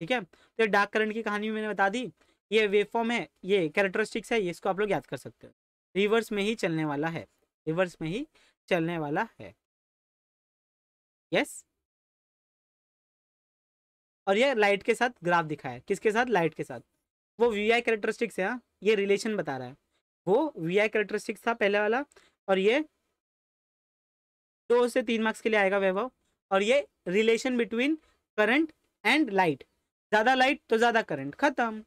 ठीक है? तो डार्क करंट की कहानी मैंने बता दी। ये वेव फॉर्म है, ये कैरेक्टरिस्टिक्स है, इसको आप लोग याद कर सकते हो। रिवर्स में ही चलने वाला है। रिवर्स में ही चलने वाला है। यस और ये लाइट के साथ ग्राफ दिखा है। किसके साथ? लाइट के साथ। वो वी आई कैरेक्टरिस्टिक्स है हाँ? ये रिलेशन बता रहा है। वो वी आई कैरेक्टरिस्टिक्स था पहले वाला और ये दो से तीन मार्क्स के लिए आएगा वैभव। और ये relation between current and light ज़्यादा लाइट तो ज़्यादा करंट, खत्म।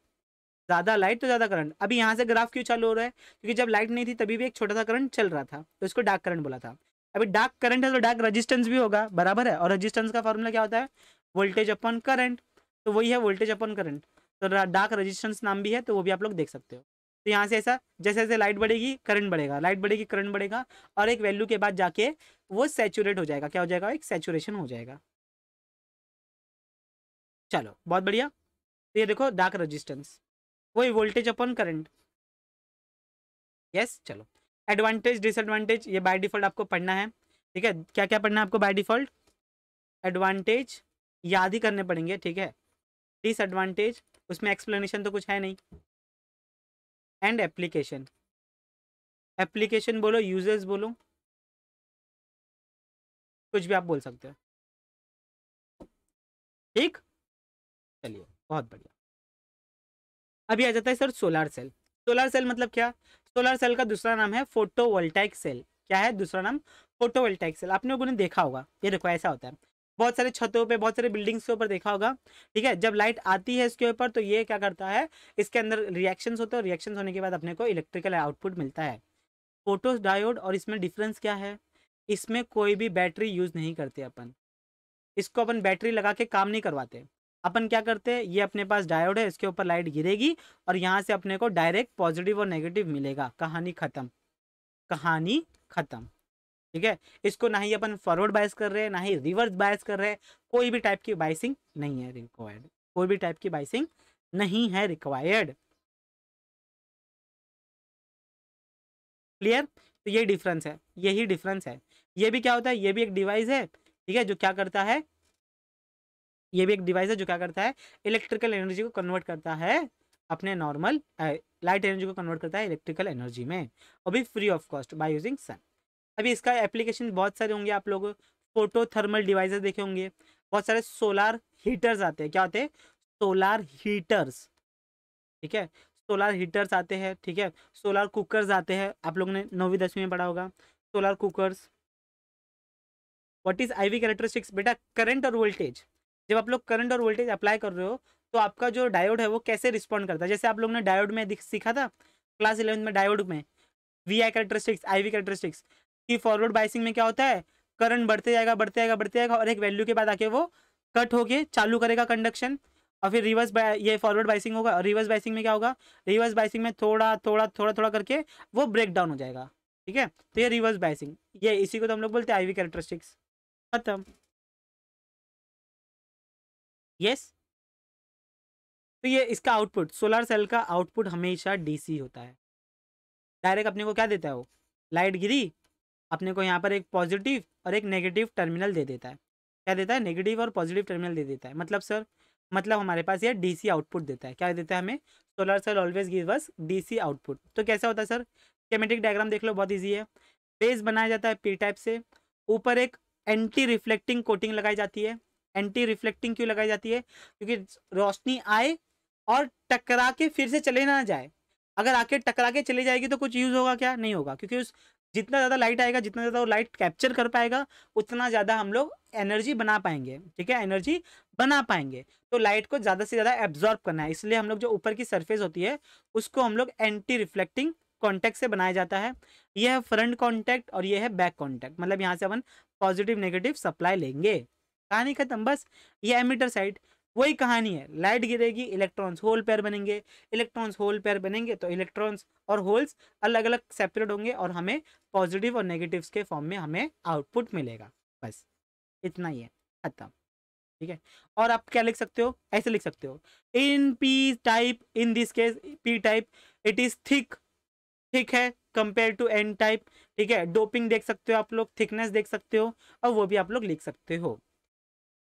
ज़्यादा लाइट तो ज़्यादा करंट। अभी यहाँ से ग्राफ क्यों चालू हो रहा है? क्योंकि जब लाइट नहीं थी तभी भी एक छोटा सा करंट चल रहा था तो इसको डार्क करंट बोला था। अभी डार्क करंट है तो डार्क रजिस्टेंस भी होगा, बराबर है। और रजिस्टेंस का फॉर्मूला क्या होता है? वोल्टेज अपन करंट तो वही है वोल्टेज अपन करंट तो डार्क रजिस्टेंस नाम भी है तो वो भी आप लोग देख सकते हो। तो यहाँ से ऐसा, जैसे जैसे लाइट बढ़ेगी करंट बढ़ेगा। लाइट बढ़ेगी करंट बढ़ेगा। और एक वैल्यू के बाद जाके वो सेचुरेट हो जाएगा। क्या हो जाएगा? एक सेचुरेशन हो जाएगा। चलो, बहुत बढ़िया। तो ये देखो डार्क रजिस्टेंस वही वोल्टेज अपॉन करंट यस चलो। एडवांटेज डिसएडवांटेज ये बाय डिफ़ॉल्ट आपको पढ़ना है। ठीक है? क्या क्या पढ़ना है आपको बाय डिफ़ॉल्ट एडवांटेज याद ही करने पड़ेंगे, ठीक है? डिसएडवांटेज उसमें एक्सप्लेनेशन तो कुछ है नहीं। एंड एप्लीकेशन एप्लीकेशन बोलो यूज़र्स बोलो। कुछ भी आप बोल सकते हो। ठीक? चलिए, बहुत बढ़िया। अभी आ जाता है sir solar cell. Solar cell मतलब क्या? सोलार सेल का दूसरा नाम है फोटोवोल्टाइक सेल। क्या है दूसरा नाम? Photovoltaic cell. आपने लोगों ने देखा होगा। ये देखो, ऐसा होता है। बहुत सारे छतों पे, बहुत सारे बिल्डिंग्स के ऊपर देखा होगा। ठीक है, जब लाइट आती है इसके ऊपर तो ये क्या करता है? इसके अंदर रिएक्शंस होते हैं। रिएक्शंस होने के बाद अपने को इलेक्ट्रिकल आउटपुट मिलता है। फ़ोटो डायोड और इसमें डिफरेंस क्या है? इसमें कोई भी बैटरी यूज़ नहीं करते अपन। इसको अपन बैटरी लगा के काम नहीं करवाते। अपन क्या करते हैं, ये अपने पास डायोड है, इसके ऊपर लाइट गिरेगी और यहाँ से अपने को डायरेक्ट पॉजिटिव और नेगेटिव मिलेगा। कहानी ख़त्म। कहानी ख़त्म। ठीक है? इसको ना ही अपन फॉरवर्ड बायस कर रहे हैं, ना ही रिवर्स बायस कर रहे हैं। कोई भी टाइप की बाइसिंग नहीं है रिक्वायर्ड कोई भी टाइप की बाइसिंग नहीं है रिक्वायर्ड क्लियर तो ये डिफरेंस है। यही डिफरेंस है। ये भी क्या होता है? ये भी एक डिवाइस है। ठीक है? जो क्या करता है? ये भी एक डिवाइस है जो क्या करता है? इलेक्ट्रिकल एनर्जी को कन्वर्ट करता है अपने नॉर्मल लाइट एनर्जी को कन्वर्ट करता है इलेक्ट्रिकल एनर्जी में और भी free of cost by using sun. अभी इसका एप्लीकेशन बहुत सारे होंगे, आप लोग फ़ोटो थर्मल डिवाइसेस देखे होंगे। बहुत सारे सोलार हीटर्स आते हैं। क्या होते हैं? Solar heaters. ठीक है? सोलार हीटर्स आते हैं, ठीक है? सोलार कुकर्स आते हैं। आप लोगों ने नौवीं, दसवीं में पढ़ा होगा। Solar cookers. What is IV characteristics बेटा, करंट और वोल्टेज। जब आप लोग करंट और वोल्टेज अप्लाई कर रहे हो तो आपका जो डायोड है, वो कैसे रिस्पॉन्ड करता है? जैसे आप लोग ने डायोड में सीखा था? क्लास इलेवन में डायोड में। V I characteristics I V characteristics कि फॉरवर्ड बाइसिंग में क्या होता है? करंट बढ़ते जाएगा बढ़ते जाएगा बढ़ते जाएगा और एक वैल्यू के बाद आके वो कट होके चालू करेगा कंडक्शन और फिर रिवर्स ये फॉरवर्ड बाइसिंग होगा। रिवर्स बाइसिंग में क्या होगा? रिवर्स बाइसिंग में थोड़ा थोड़ा थोड़ा थोड़ा करके वो ब्रेक डाउन हो जाएगा। ठीक है? तो ये रिवर्स बाइसिंग ये इसी को तो हम लोग बोलते हैं आईवी कैरेक्टरिस्टिक्स खत्म। यस तो ये इसका आउटपुट सोलर सेल का आउटपुट हमेशा डीसी होता है। डायरेक्ट अपने को क्या देता है वो? लाइट गिरी, अपने को यहाँ पर एक पॉजिटिव और एक नेगेटिव टर्मिनल दे देता है। क्या देता है? नेगेटिव और पॉजिटिव टर्मिनल दे देता है। मतलब सर मतलब हमारे पास ये डीसी आउटपुट देता है। क्या देता है हमें? Solar cell always give us DC output तो कैसा होता है सर केमेटिक डायग्राम देख लो, बहुत ईजी है। बेस बनाया जाता है पी टाइप से। ऊपर एक एंटी रिफ्लेक्टिंग कोटिंग लगाई जाती है। एंटी रिफ्लेक्टिंग क्यों लगाई जाती है? क्योंकि रोशनी आए और टकरा के फिर से चले ना जाए। अगर आके टकरा के चली जाएगी तो कुछ यूज़ होगा क्या? नहीं होगा, क्योंकि उस जितना ज़्यादा लाइट आएगा, जितना ज़्यादा वो लाइट कैप्चर कर पाएगा, उतना ज़्यादा हम लोग एनर्जी बना पाएँगे, ठीक है? एनर्जी बना पाएँगे। तो लाइट को ज़्यादा से ज़्यादा एब्जॉर्ब करना है, इसलिए हम लोग जो ऊपर की सरफेस होती है, उसको हम लोग एंटी रिफ्लेक्टिंग कॉन्टैक्ट से बनाया जाता है। यह है फ्रंट कॉन्टैक्ट और यह है बैक कॉन्टैक्ट मतलब यहाँ से अपन पॉजिटिव नेगेटिव सप्लाई लेंगे। कहानी खत्म, बस ये एमिटर साइड वही कहानी है। लाइट गिरेगी, इलेक्ट्रॉन्स होल पेयर बनेंगे। इलेक्ट्रॉन्स होल पेयर बनेंगे तो इलेक्ट्रॉन्स और होल्स अलग अलग सेपरेट होंगे और हमें पॉजिटिव और नेगेटिव्स के फॉर्म में हमें आउटपुट मिलेगा। बस, इतना ही है, खत्म। ठीक है? और आप क्या लिख सकते हो? ऐसे लिख सकते हो। In P type, in this case, P type, it is thick. Thick है कंपेयर टू एन टाइप। ठीक है? डोपिंग देख सकते हो आप लोग, थिकनेस देख सकते हो और वो भी आप लोग लिख सकते हो।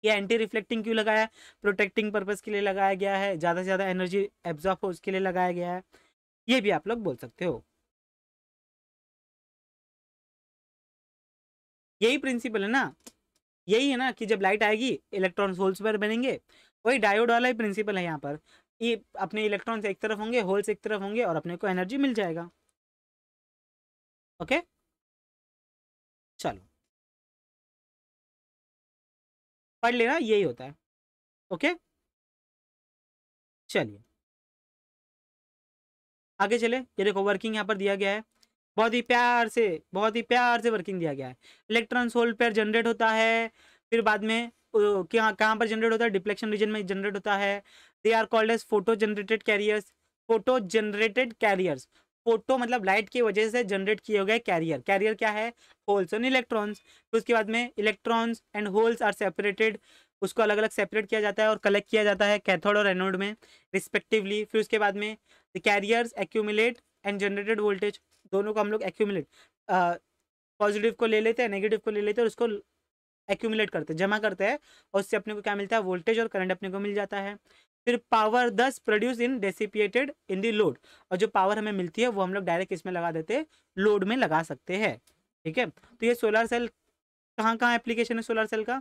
ये एंटी रिफ्लेक्टिंग क्यों लगाया? है प्रोटेक्टिंग पर्पज के लिए लगाया गया है, ज़्यादा से ज़्यादा एनर्जी एब्जॉर्ब हो उसके लिए लगाया गया है। ये भी आप लोग बोल सकते हो। यही प्रिंसिपल है ना? यही है ना कि जब लाइट आएगी इलेक्ट्रॉन होल्स पर बनेंगे। वही डायोड वाला ही प्रिंसिपल है यहाँ पर। ये अपने इलेक्ट्रॉन्स एक तरफ़ होंगे होल्स एक तरफ़ होंगे और अपने को एनर्जी मिल जाएगा। ओके चलो पढ़ लेना, यही होता है। ओके? चलिए। आगे चले। ये देखो वर्किंग यहाँ पर दिया गया है। बहुत ही प्यार से, बहुत ही प्यार से वर्किंग दिया गया है। इलेक्ट्रॉन सोल पेयर जनरेट होता है। फिर बाद में क्या कहाँ पर जनरेट होता है? डिप्लेक्शन रीजन में जनरेट होता है। They are called as photo generated carriers photo generated carriers photo मतलब लाइट की वजह से जनरेट किए गए कैरियर। कैरियर क्या है? Holes and electrons. फिर उसके बाद में electrons and holes are separated. उसको अलग अलग सेपरेट किया जाता है और कलेक्ट किया जाता है कैथोड और एनोड में, रिस्पेक्टिवली। फिर उसके बाद में the carriers accumulate and generated voltage. दोनों को हम लोग एक्यूमुलेट पॉजिटिव को ले लेते हैं, नेगेटिव को ले लेते हैं और उसको एक्यूमुलेट करते हैं, जमा करते हैं। और उससे अपने को क्या मिलता है? वोल्टेज और करंट अपने को मिल जाता है। फिर power thus produce in dissipated in the load और जो पावर हमें मिलती है, वो हम लोग डायरेक्ट इसमें लगा देते हैं लोड में लगा सकते हैं। ठीक है? तो ये सोलर सेल कहाँ कहाँ एप्लीकेशन है सोलर सेल का?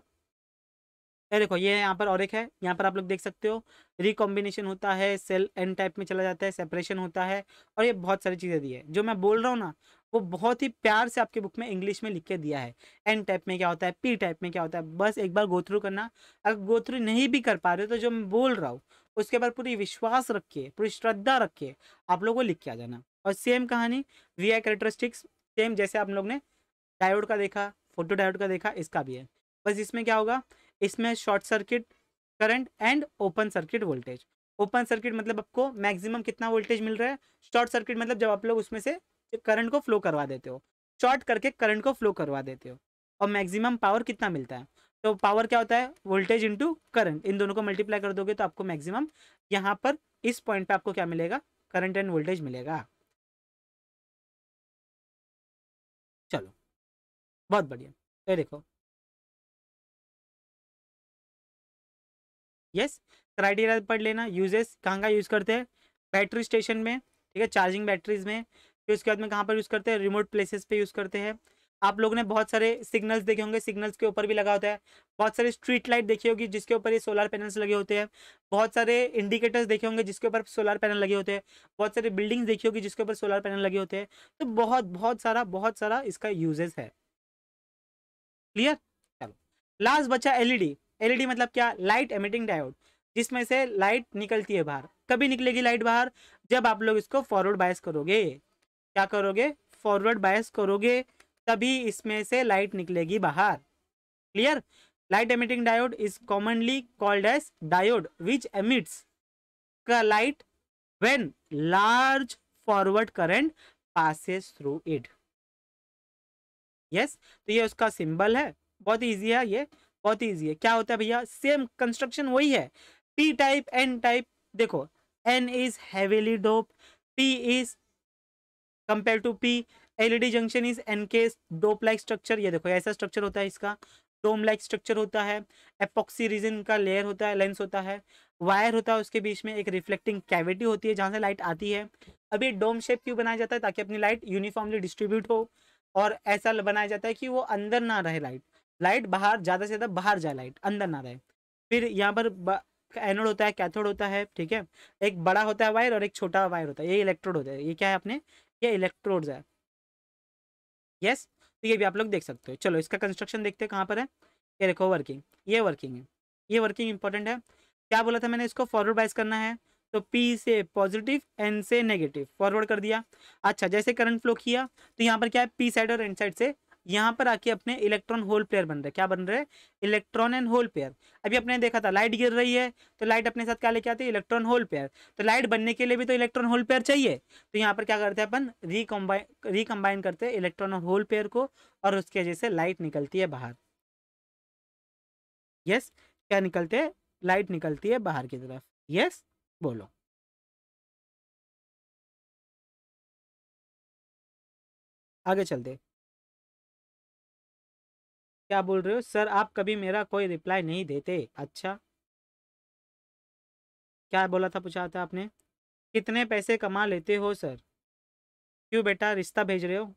ये देखो, ये यहाँ पर और एक है। यहाँ पर आप लोग देख सकते हो रिकॉम्बिनेशन होता है सेल एन टाइप में चला जाता है सेपरेशन होता है, और ये बहुत सारी चीज़ें दी है। जो मैं बोल रहा हूँ ना वो बहुत ही प्यार से आपके बुक में इंग्लिश में लिख के दिया है। एन टाइप में क्या होता है पी टाइप में क्या होता है, बस एक बार गो थ्रू करना। अगर गो थ्रू नहीं भी कर पा रहे हो तो जो मैं बोल रहा हूँ, उसके बाद पूरी विश्वास रखिए, पूरी श्रद्धा रखिए, आप लोग को लिख के आ जाना। और सेम कहानी वी आई करेक्टरिस्टिक्स सेम जैसे आप लोग ने डायोड का देखा फ़ोटो डायोड का देखा, इसका भी है। बस इसमें क्या होगा, इसमें short circuit current and open circuit voltage open circuit मतलब आपको मैक्सिमम कितना वोल्टेज मिल रहा है? शॉर्ट सर्किट मतलब जब आप लोग उसमें से करंट को फ्लो करवा देते हो। शॉर्ट करके करंट को फ्लो करवा देते हो। और मैक्सिमम पावर कितना मिलता है? तो पावर क्या होता है? वोल्टेज इंटू करंट इन दोनों को मल्टीप्लाई कर दोगे तो आपको मैक्सिमम यहाँ पर इस पॉइंट पे आपको क्या मिलेगा? करंट एंड वोल्टेज मिलेगा। चलो, बहुत बढ़िया। ये देखो। यस क्राइटेरिया पढ़ लेना। यूजेस कहाँ का यूज़ करते हैं? बैटरी स्टेशन में, ठीक है? चार्जिंग बैटरीज में। फिर उसके बाद में कहाँ पर यूज़ करते हैं? रिमोट प्लेसेस पे यूज़ करते हैं। आप लोगों ने बहुत सारे सिग्नल्स देखे होंगे। सिग्नल्स के ऊपर भी लगा होता है। बहुत सारे स्ट्रीट लाइट देखी होगी जिसके ऊपर ये सोलर पैनल्स लगे होते हैं। बहुत सारे इंडिकेटर्स देखे होंगे जिसके ऊपर सोलर पैनल लगे होते हैं। बहुत सारे बिल्डिंग्स देखी होगी जिसके ऊपर सोलर पैनल लगे होते हैं। तो बहुत बहुत सारा बहुत सारा इसका यूजेस है। क्लियर चलो। लास्ट बचा एलईडी एलईडी मतलब क्या? लाइट एमिटिंग डायोड जिसमें से लाइट निकलती है बाहर। कभी निकलेगी लाइट बाहर? जब आप लोग इसको फॉरवर्ड बायस करोगे। क्या करोगे? फॉरवर्ड बायस करोगे, तभी इसमें से लाइट निकलेगी बाहर। Clear light emitting diode is commonly called as diode which emits light when large forward current passes through it yes तो ये उसका सिंबल है। बहुत ईजी है ये। बहुत ईजी है। क्या होता है भैया? सेम कंस्ट्रक्शन वही है। पी टाइप एन टाइप देखो N is heavily dope P is compare to P LED junction is N के डोप लाइक स्ट्रक्चर ये देखो, ऐसा स्ट्रक्चर होता है इसका। डोम लाइक स्ट्रक्चर होता है। एपॉक्सी रीजन का लेयर होता है लेंस होता है। वायर होता है, उसके बीच में एक रिफ्लेक्टिंग कैविटी होती है, जहाँ से लाइट आती है। अभी डोम शेप क्यों बनाया जाता है? ताकि अपनी लाइट यूनिफॉर्मली डिस्ट्रीब्यूट हो और ऐसा बनाया जाता है कि वो अंदर ना रहे लाइट लाइट बाहर, ज़्यादा से ज़्यादा बाहर जाए लाइट अंदर ना रहे। फिर यहाँ पर एनोड होता है कैथोड होता है, ठीक है? एक बड़ा होता है वायर और एक छोटा वायर होता है, ये इलेक्ट्रोड होता है। ये क्या है अपने? ये इलेक्ट्रोड्स है। यस तो ये भी आप लोग देख सकते हो। चलो, इसका कंस्ट्रक्शन देखते हैं कहाँ पर है। ये देखो वर्किंग ये वर्किंग है। ये वर्किंग इंपॉर्टेंट है। क्या बोला था मैंने इसको? फॉरवर्ड बाइस करना है। तो पी से पॉजिटिव एन से नेगेटिव फॉरवर्ड कर दिया। अच्छा जैसे करंट फ्लो किया तो यहाँ पर क्या है? पी साइड और एन साइड से यहाँ पर आके अपने इलेक्ट्रॉन होल पेयर बन रहे क्या बन रहे इलेक्ट्रॉन एंड होल पेयर अभी अपने देखा था लाइट गिर रही है तो लाइट अपने साथ क्या लेके आती है? इलेक्ट्रॉन होल पेयर तो लाइट बनने के लिए भी तो इलेक्ट्रॉन होल पेयर चाहिए। तो यहाँ पर क्या करते हैं अपन? रिकम्बाइन रिकम्बाइन करते हैं इलेक्ट्रॉन और होल पेयर को, और उसकी वजह से लाइट निकलती है बाहर। यस क्या निकलते लाइट निकलती है बाहर की तरफ़। यस बोलो। आगे चलते क्या बोल रहे हो? सर, आप कभी मेरा कोई रिप्लाई नहीं देते। अच्छा। क्या बोला था, पूछा था आपने? कितने पैसे कमा लेते हो, सर? क्यों बेटा, रिश्ता भेज रहे हो?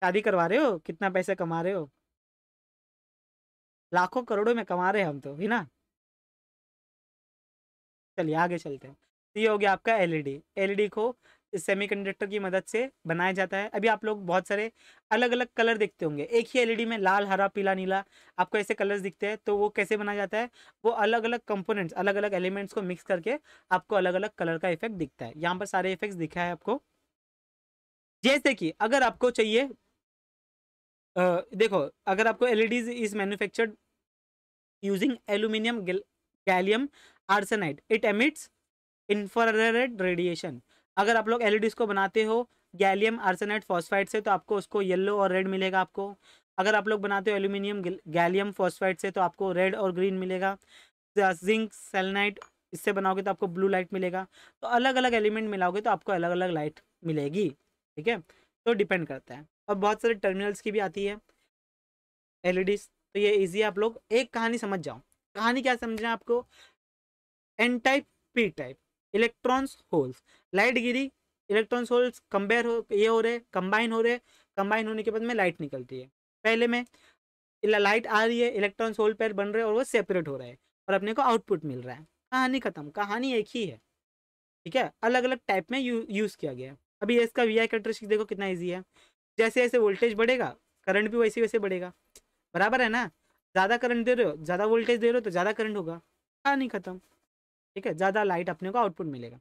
शादी करवा रहे हो? कितना पैसे कमा रहे हो? लाखों करोड़ों में कमा रहे हम तो है ना? चलिए, आगे चलते हैं। ये हो गया आपका एलईडी। एलईडी को सेमीकंडक्टर की मदद से बनाया जाता है। अभी आप लोग बहुत सारे अलग अलग कलर देखते होंगे। एक ही एलईडी में लाल हरा पीला नीला आपको ऐसे कलर्स दिखते हैं तो वो कैसे बनाया जाता है? वो अलग अलग कंपोनेंट्स अलग अलग एलिमेंट्स को मिक्स करके आपको अलग अलग कलर का इफ़ेक्ट दिखता है। यहाँ पर सारे इफेक्ट्स दिखा है आपको। जैसे कि अगर आपको चाहिए आ, देखो अगर आपको L is manufactured using aluminium gallium arsenide it emits infrared radiation. अगर आप लोग एल को बनाते हो गैलियम आर्सेनाइड फॉस्फाइड से तो आपको उसको येलो और रेड मिलेगा आपको। अगर आप लोग बनाते हो एल्यूमिनियम गैलियम फॉस्फाइड से तो आपको रेड और ग्रीन मिलेगा। जिंक, सेलनाइट, इससे बनाओगे तो आपको ब्लू लाइट मिलेगा। तो अलग अलग एलिमेंट मिलाओगे तो आपको अलग अलग लाइट मिलेगी, ठीक है? तो डिपेंड करता है। और बहुत सारे टर्मिनल्स की भी आती है एल तो ये ईजी आप लोग। एक कहानी समझ जाओ। कहानी क्या समझना आपको? N type P type electrons holes light गिरी इलेक्ट्रॉन्स होल्स कंपेयर हो ये हो रहे कंबाइन हो रहे कंबाइन होने के बाद में लाइट निकलती है। पहले में लाइट आ रही है इलेक्ट्रॉन्स होल पेयर बन रहे और वो सेपरेट हो रहा है और अपने को आउटपुट मिल रहा है। कहानी खत्म कहानी एक ही है। ठीक है? अलग अलग टाइप में यू, यूज़ किया गया अभी इसका वी आई देखो कितना ईजी है। जैसे जैसे वोल्टेज बढ़ेगा करंट भी वैसे वैसे बढ़ेगा। बराबर है ना? ज़्यादा करंट दे रहे हो ज़्यादा वोल्टेज दे रहे हो तो ज़्यादा करंट होगा। कहानी खत्म। ठीक है? ज़्यादा लाइट अपने को आउटपुट मिलेगा।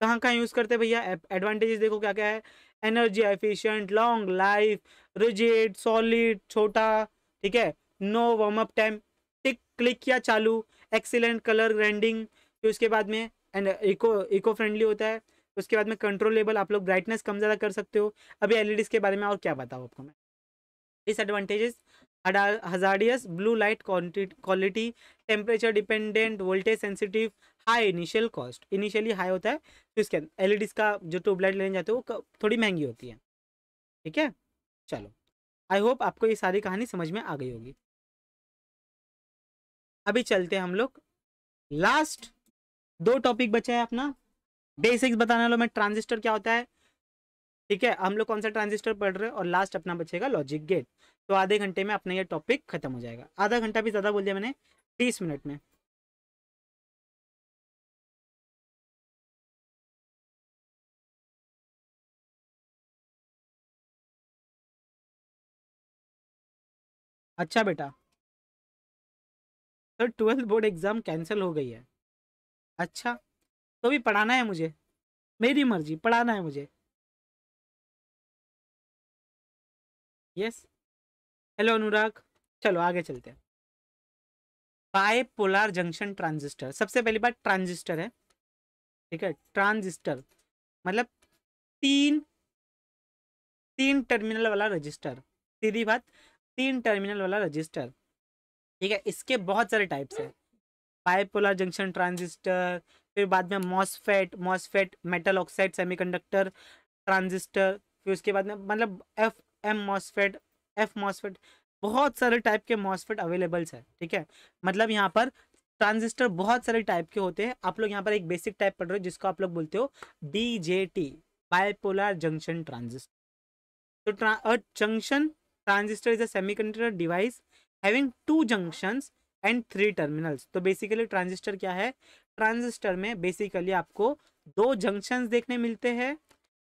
कहाँ कहाँ यूज़ करते हैं भैया? एडवांटेजेस देखो क्या क्या है। Energy efficient, long life, rigid, solid, छोटा, ठीक है? No warm up time, tick click किया चालू, एक्सीलेंट कलर, ग्राइंडिंग, फिर उसके बाद में एंड इको इको फ्रेंडली होता है, उसके बाद में कंट्रोलेबल, आप लोग ब्राइटनेस कम ज़्यादा कर सकते हो। अभी एलईडीज के बारे में और क्या बताऊँ आपको मैं? Disadvantages hazardous blue light quality temperature dependent voltage sensitive high initial cost initially high होता है तो इसके अंदर एल का जो ट्यूबलाइट लेने जाते हो, वो थोड़ी महँगी होती है। ठीक है? चलो। आई होप आपको ये सारी कहानी समझ में आ गई होगी। अभी चलते हैं हम लोग। लास्ट दो टॉपिक बचा है अपना। बेसिक्स बताने लो मैं ट्रांजिस्टर क्या होता है? ठीक है, हम लोग कौन सा ट्रांजिस्टर पढ़ रहे हैं? और लास्ट अपना बचेगा लॉजिक गेट तो आधे घंटे में अपना ये टॉपिक खत्म हो जाएगा। आधा घंटा भी ज़्यादा बोल दिया मैंने, तीस मिनट में। अच्छा बेटा। तो ट्वेल्थ बोर्ड एग्ज़ाम कैंसिल हो गई है। अच्छा तो भी पढ़ाना है मुझे। मेरी मर्ज़ी, पढ़ाना है मुझे। यस हेलो अनुराग चलो, आगे चलते हैं। बाय पोलार जंक्शन ट्रांजिस्टर सबसे पहली बात ट्रांजिस्टर है। ठीक है? ट्रांजिस्टर मतलब तीन तीन टर्मिनल वाला रजिस्टर सीधी बात, तीन टर्मिनल वाला रजिस्टर ठीक है? इसके बहुत सारे टाइप्स है। बाइपोलर जंक्शन ट्रांजिस्टर फिर बाद में MOSFET MOSFET metal oxide semiconductor transistor फिर उसके बाद में मतलब F M MOSFET F MOSFET बहुत सारे टाइप के मॉसफेट अवेलेबल्स है, ठीक है? मतलब यहाँ पर ट्रांजिस्टर बहुत सारे टाइप के होते हैं। आप लोग यहाँ पर एक बेसिक टाइप पढ़ रहे हो, जिसको आप लोग बोलते हो D J T bipolar junction transistor तो junction transistor is a semiconductor device having two junctions and three terminals तो बेसिकली ट्रांजिस्टर क्या है? ट्रांजिस्टर में बेसिकली आपको दो जंक्शंस देखने मिलते हैं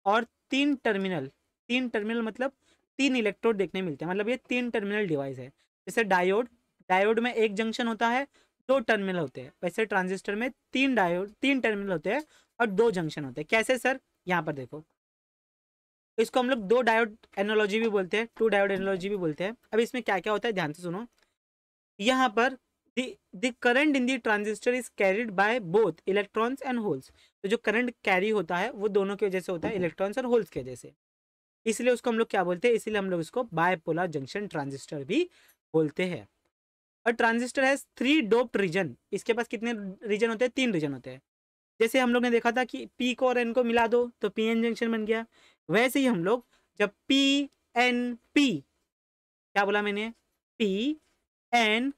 और तीन टर्मिनल तीन टर्मिनल मतलब तीन इलेक्ट्रोड देखने मिलते हैं। मतलब ये तीन टर्मिनल डिवाइस है। जैसे डायोड डायोड में एक जंक्शन होता है, दो टर्मिनल होते हैं। वैसे ट्रांजिस्टर में तीन डायोड तीन टर्मिनल होते हैं और दो जंक्शन होते हैं। कैसे सर? यहाँ पर देखो। इसको हम लोग दो डायोड एनोलॉजी भी बोलते हैं टू डायोड एनोलॉजी भी बोलते हैं। अब इसमें क्या क्या होता है? ध्यान से सुनो। यहाँ पर the current in the transistor is carried by both electrons and holes तो जो करंट कैरी होता है, वो दोनों की वजह से होता है इलेक्ट्रॉन्स और होल्स की वजह से। इसलिए उसको हम लोग क्या बोलते हैं? इसलिए हम लोग इसको बायपोलर जंक्शन ट्रांजिस्टर भी बोलते हैं। और ट्रांजिस्टर है थ्री डोप्ड रीजन इसके पास कितने रीजन होते हैं? तीन रीजन होते हैं। जैसे हम लोग ने देखा था कि पी को और एन को मिला दो तो पी एन जंक्शन बन गया। वैसे ही हम लोग जब पी एन पी क्या बोला मैंने? पी एन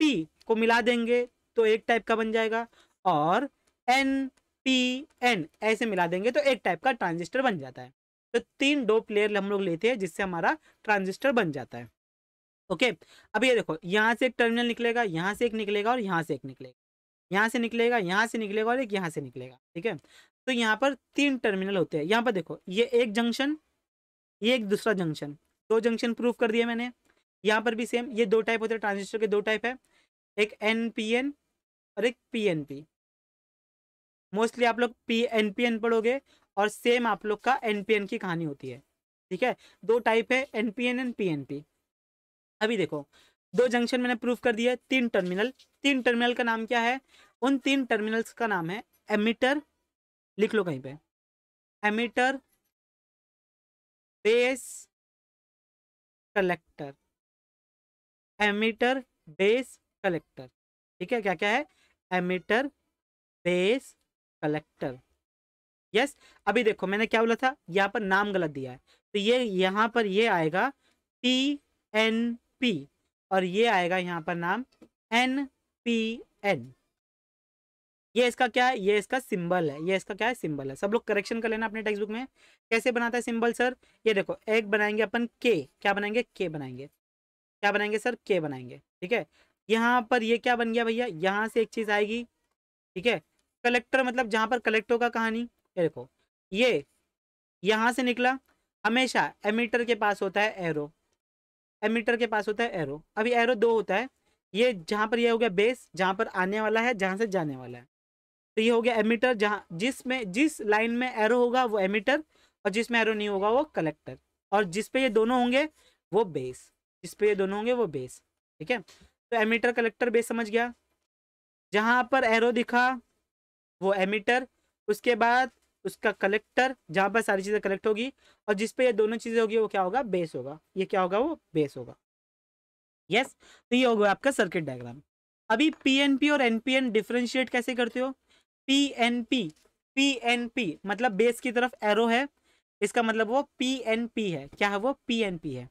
पी को मिला देंगे तो एक टाइप का बन जाएगा। और एन पी एन ऐसे मिला देंगे तो एक टाइप का ट्रांजिस्टर बन जाता है। तो तीन डो प्लेयर हम लोग लेते हैं, जिससे हमारा ट्रांजिस्टर बन जाता है। ओके अब ये देखो, यहाँ से एक टर्मिनल निकलेगा, यहाँ से एक निकलेगा और यहाँ से एक निकलेगा। यहाँ से निकलेगा, यहाँ से निकलेगा और एक यहाँ से निकलेगा। ठीक है? तो यहाँ पर तीन टर्मिनल होते हैं। यहाँ पर देखो, ये एक जंक्शन ये एक दूसरा जंक्शन दो जंक्शन प्रूव कर दिए मैंने। यहाँ पर भी सेम ये दो टाइप होते हैं ट्रांजिस्टर के दो टाइप है। एक एन पी एन और एक पी एन पी मोस्टली आप लोग पी एन पी एन पढ़ोगे और सेम आप लोग का एन पी एन की कहानी होती है। ठीक है? दो टाइप है N P N and P N P अभी देखो, दो जंक्शन मैंने प्रूफ कर दिया तीन टर्मिनल तीन टर्मिनल का नाम क्या है? उन तीन टर्मिनल्स का नाम है एमिटर लिख लो कहीं पे। Emitter base collector emitter base collector ठीक है? क्या क्या है? एमिटर बेस कलेक्टर यस अभी देखो, मैंने क्या बोला था? यहाँ पर नाम गलत दिया है। तो ये यहाँ पर ये आएगा टी एन पी और ये आएगा यहाँ पर नाम एन पी एन ये इसका क्या है? ये इसका सिंबल है। ये इसका क्या है? सिंबल है। सब लोग करेक्शन कर लेना अपने टेक्स्ट बुक में। कैसे बनाता है सिंबल सर ये देखो, एक बनाएँगे अपन के क्या बनाएँगे? के बनाएँगे। क्या बनाएँगे सर के बनाएँगे। ठीक है? यहाँ पर ये क्या बन गया भैया? यहाँ से एक चीज़ आएगी। ठीक है? कलेक्टर मतलब जहाँ पर कलेक्टर का कहानी। ये देखो, ये यहाँ से निकला, हमेशा एमीटर के पास होता है एरो। एमीटर के पास होता है एरो। अभी एरो दो होता है, ये जहाँ पर ये हो गया बेस, जहाँ पर आने वाला है, जहाँ से जाने वाला है। तो ये हो गया एमीटर, जहाँ जिसमें, जिस लाइन में एरो होगा वो एमीटर और जिसमें एरो नहीं होगा वो कलेक्टर। और जिस पे ये दोनों होंगे, वो बेस। जिस पे ये दोनों होंगे, वो बेस। ठीक है? तो एमीटर कलेक्टर बेस समझ गया। जहाँ पर एरो दिखा, वो एमीटर। उसके बाद उसका कलेक्टर जहाँ पर सारी चीज़ें कलेक्ट होगी और जिस पे ये दोनों चीज़ें होगी, वो क्या होगा? बेस होगा। ये क्या होगा? वो बेस होगा। Yes yes? तो ये होगा आपका सर्किट डायग्राम अभी पीएनपी और एनपीएन डिफ्रेंशिएट कैसे करते हो? पीएनपी पीएनपी मतलब बेस की तरफ़ एरो है। इसका मतलब वो पीएनपी है। क्या है वो? पीएनपी है।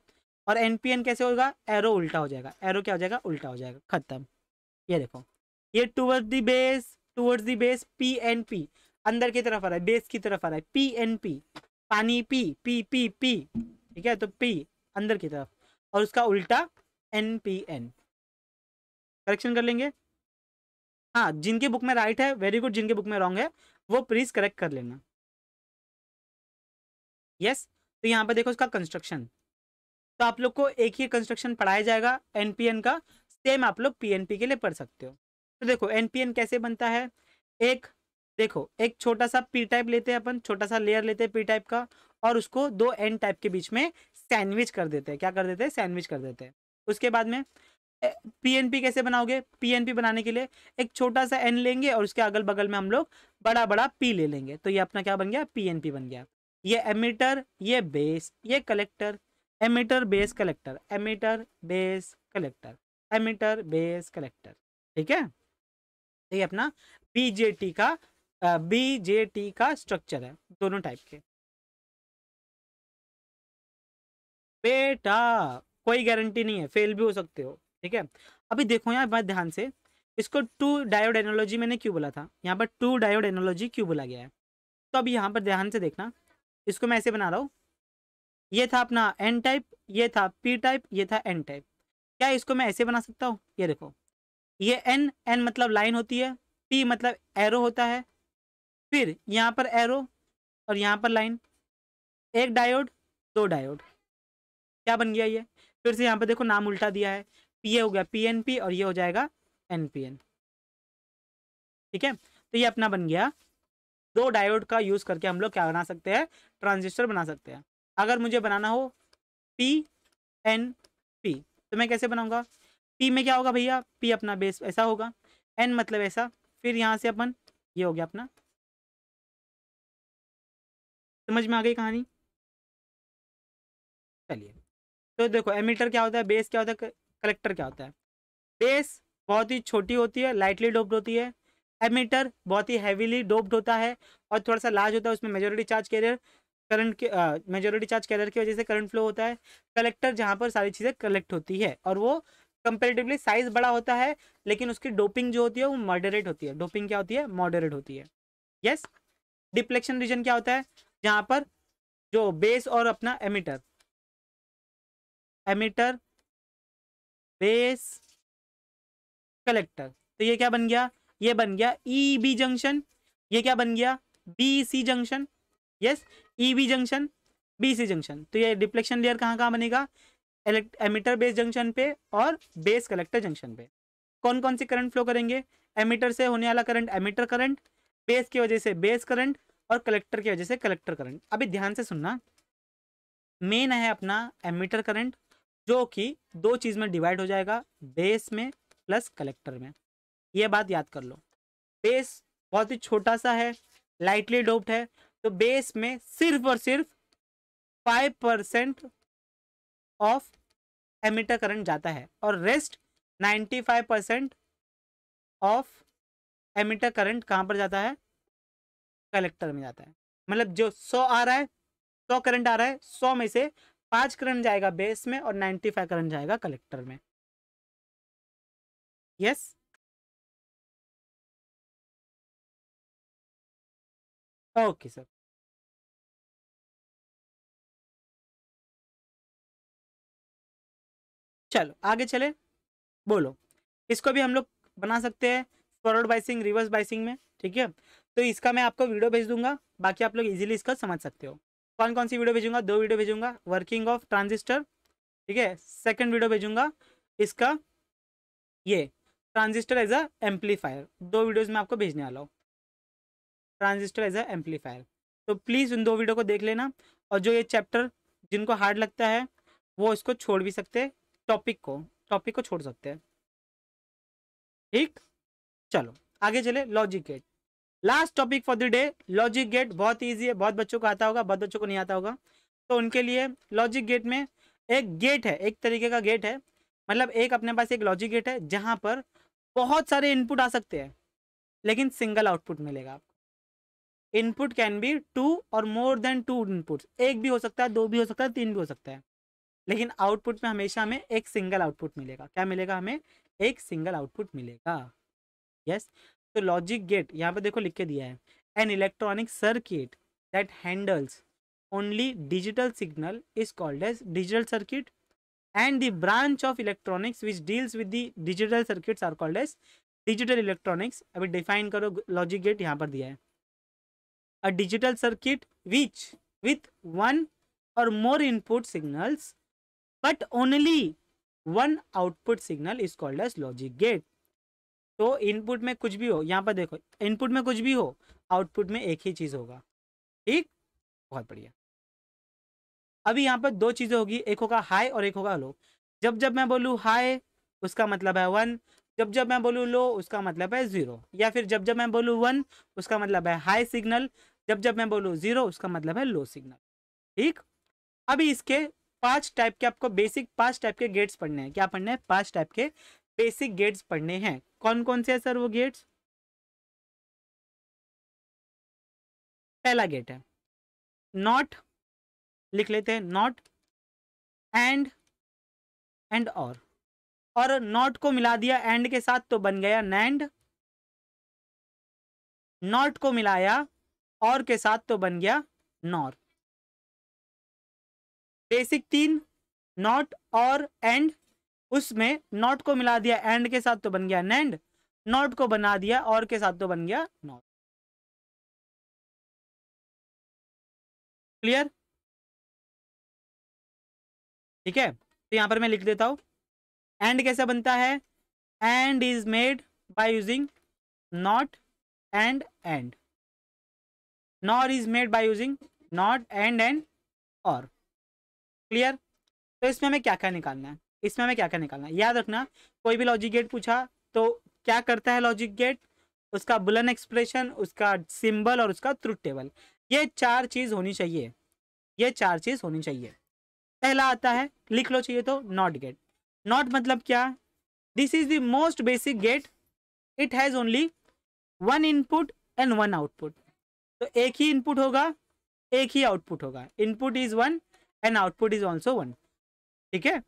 और एनपीएन कैसे होगा? एरो उल्टा हो जाएगा। एरो क्या हो जाएगा? उल्टा हो जाएगा। खत्म। ये देखो। ये towards the base towards the base PNP अंदर की तरफ़ आ रहा है बेस की तरफ़ आ रहा है। पी एन पी पानी पी पी पी पी ठीक है? तो पी अंदर की तरफ़। और उसका उल्टा एन पी एन करेक्शन कर लेंगे? हाँ जिनके बुक में राइट है वेरी गुड जिनके बुक में रॉन्ग है, वो प्लीज़ करेक्ट कर लेना। Yes yes? तो यहाँ पर देखो उसका कंस्ट्रक्शन तो आप लोग को एक ही कंस्ट्रक्शन पढ़ाया जाएगा एनपीएन का। सेम आप लोग पीएनपी के लिए पढ़ सकते हो। तो देखो एनपीएन कैसे बनता है? एक देखो, एक छोटा सा पी टाइप लेते हैं अपन, छोटा सा लेयर लेते हैं पी टाइप का, और उसको दो एन टाइप के बीच में सैंडविच कर देते हैं। क्या कर देते हैं? सैंडविच कर देते हैं। उसके बाद में पीएनपी कैसे बनाओगे? पीएनपी बनाने के लिए एक छोटा सा एन लेंगे और उसके अगल बगल में हम लोग बड़ा बड़ा पी ले लेंगे। तो ये अपना क्या बन गया? पीएनपी बन गया। ये एमिटर ये बेस ये collector emitter base collector emitter base collector emitter base collector ठीक है? ये अपना बीजेटी का बीजेटी का स्ट्रक्चर है, दोनों टाइप के। बेटा, कोई गारंटी नहीं है फेल भी हो सकते हो, ठीक है? अभी देखो यहाँ बात ध्यान से, इसको टू डायोड एनोलॉजी मैंने क्यों बोला था? यहाँ पर टू डायोड एनोलॉजी क्यों बोला गया है? तो अब यहाँ पर ध्यान से देखना, इसको मैं ऐसे बना रहा हूँ, ये था अपना एन टाइप ये था पी टाइप ये था एन टाइप क्या इसको मैं ऐसे बना सकता हूँ? ये देखो, ये एन एन मतलब लाइन होती है पी मतलब एरो होता है फिर यहाँ पर एरो और यहाँ पर लाइन एक डायोड दो डायोड क्या बन गया ये? फिर से यहाँ पर देखो नाम उल्टा दिया है। पी हो गया पी एन पी और ये हो जाएगा एन पी एन ठीक है? तो ये अपना बन गया। दो डायोड का यूज़ करके हम लोग क्या बना सकते हैं? ट्रांजिस्टर बना सकते हैं। अगर मुझे बनाना हो पी एन पी तो मैं कैसे बनाऊँगा? पी में क्या होगा भैया? पी अपना बेस ऐसा होगा। एन मतलब ऐसा। फिर यहाँ से अपन ये हो गया अपना समझ में आ गई कहानी? चलिए। तो देखो एमीटर क्या होता है? बेस क्या होता है? कलेक्टर क्या होता है? बेस बहुत ही छोटी होती है लाइटली डोप्ड होती है। एमीटर बहुत ही हैवीली डोप्ड होता है और थोड़ा सा लार्ज होता है उसमें मेजोरिटी चार्ज कैरियर करंट के मेजोरिटी चार्ज कैरियर की वजह से करंट फ्लो होता है। कलेक्टर जहाँ पर सारी चीज़ें कलेक्ट होती है और वो कंपेरेटिवली साइज़ बड़ा होता है लेकिन उसकी डोपिंग जो होती है वो मॉडरेट होती है। डोपिंग क्या होती है? मॉडरेट होती है। यस डिप्लेक्शन रीजन क्या होता है? जहाँ पर जो बेस और अपना एमीटर एमीटर बेस कलेक्टर तो ये क्या बन गया? ये बन गया ई बी जंक्शन ये क्या बन गया? B C junction yes E B junction B C junction तो ये डिप्लेक्शन लेयर कहाँ कहाँ बनेगा? एमिटर बेस जंक्शन पे और बेस कलेक्टर जंक्शन पे। कौन कौन से करंट फ्लो करेंगे? एमीटर से होने वाला करंट एमीटर करंट बेस की वजह से बेस करंट और कलेक्टर की वजह से कलेक्टर करंट अभी ध्यान से सुनना। मेन है अपना एमीटर करंट जो कि दो चीज़ में डिवाइड हो जाएगा बेस में प्लस कलेक्टर में। यह बात याद कर लो। बेस बहुत ही छोटा सा है लाइटली डोप्ड है तो बेस में सिर्फ़ और सिर्फ़ five percent of emitter current जाता है और rest ninety five percent of emitter current कहाँ पर जाता है? कलेक्टर में जाता है। मतलब जो सौ आ रहा है, सौ करंट आ रहा है, सौ में से पाँच करंट जाएगा बेस में और नाइन्टी फाइव करंट जाएगा कलेक्टर में। यस? Okay sir. चलो, आगे चले। बोलो। इसको भी हम लोग बना सकते हैं, फॉरवर्ड बाइसिंग, रिवर्स बाइसिंग में, ठीक है? तो इसका मैं आपको वीडियो भेज दूँगा। बाकी आप लोग इजीली इसका समझ सकते हो। कौन कौन सी वीडियो भेजूँगा? दो वीडियो भेजूँगा। वर्किंग ऑफ़ ट्रांजिस्टर ठीक है? सेकंड वीडियो भेजूँगा। इसका ये ट्रांजिस्टर एज अ एम्पलीफायर दो वीडियोस में आपको भेजने वाला हूँ। ट्रांजिस्टर एज अ एम्पलीफायर तो प्लीज़ उन दो वीडियो को देख लेना। और जो ये चैप्टर जिनको हार्ड लगता है, वो इसको छोड़ भी सकते हैं। टॉपिक को टॉपिक को छोड़ सकते हैं। ठीक? चलो, आगे चले। Logic gate last topic for the day logic gate बहुत ईजी है, बहुत बच्चों को आता होगा, बहुत बच्चों को नहीं आता होगा। तो उनके लिए लॉजिक गेट में एक गेट है, एक तरीके का गेट है। मतलब एक अपने पास एक लॉजिक गेट है, जहाँ पर बहुत सारे इनपुट आ सकते हैं, लेकिन सिंगल आउटपुट मिलेगा आपको। इनपुट कैन बी टू और मोर देन टू इनपुट एक भी हो सकता है, दो भी हो सकता है, तीन भी हो सकता है। लेकिन आउटपुट में हमेशा हमें एक सिंगल आउटपुट मिलेगा। क्या मिलेगा हमें? एक सिंगल आउटपुट मिलेगा। यस तो लॉजिक गेट यहाँ पे देखो लिख के दिया है। An electronic circuit that handles only digital signal is called as digital circuit and the branch of electronics which deals with the digital circuits are called as digital electronics अभी define करो logic gate यहाँ पर दिया है। A digital circuit which with one or more input signals but only one output signal is called as logic gate तो input में कुछ भी हो, यहाँ पर देखो, इनपुट में कुछ भी हो, आउटपुट में एक ही चीज़ होगा। ठीक? बहुत बढ़िया। अभी यहाँ पर दो चीज़ें होगी, एक होगा हाई और एक होगा लो। जब जब मैं बोलूँ हाई उसका मतलब है वन। जब जब मैं बोलूँ लो, उसका मतलब है ज़ीरो। या फिर जब जब मैं बोलूँ वन, उसका मतलब है हाई सिग्नल। जब जब मैं बोलूँ ज़ीरो, उसका मतलब है लो सिग्नल। ठीक? अभी इसके पाँच टाइप के आपको बेसिक पाँच टाइप के गेट्स पढ़ने हैं। क्या पढ़ने हैं? पाँच टाइप के बेसिक गेट्स पढ़ने हैं। कौन कौन से है सर वो गेट्स पहला गेट है। नॉट लिख लेते हैं नॉट एंड एंड और और नॉट को मिला दिया एंड के साथ तो बन गया नैंड नॉट को मिलाया और के साथ तो बन गया नॉर बेसिक तीन नॉट और एंड उसमें नॉट को मिला दिया एंड के साथ तो बन गया नैंड नॉट को बना दिया और के साथ तो बन गया नॉट क्लियर ठीक है? तो यहाँ पर मैं लिख देता हूँ। एंड कैसे बनता है? And is made by using not and and nor is made by using not and and or clear तो इसमें हमें क्या क्या निकालना है? इसमें हमें क्या क्या निकालना है? याद रखना, कोई भी लॉजिक गेट पूछा तो क्या करता है लॉजिक गेट उसका बुलन एक्सप्रेशन उसका सिंबल और उसका ट्रुथ टेबल ये चार चीज़ होनी चाहिए। ये चार चीज़ होनी चाहिए। पहला आता है, लिख लो चाहिए तो नॉट गेट नॉट मतलब क्या? This is the most basic gate it has only one input and one output तो एक ही इनपुट होगा, एक ही आउटपुट होगा. Input is one and output is also one ठीक है?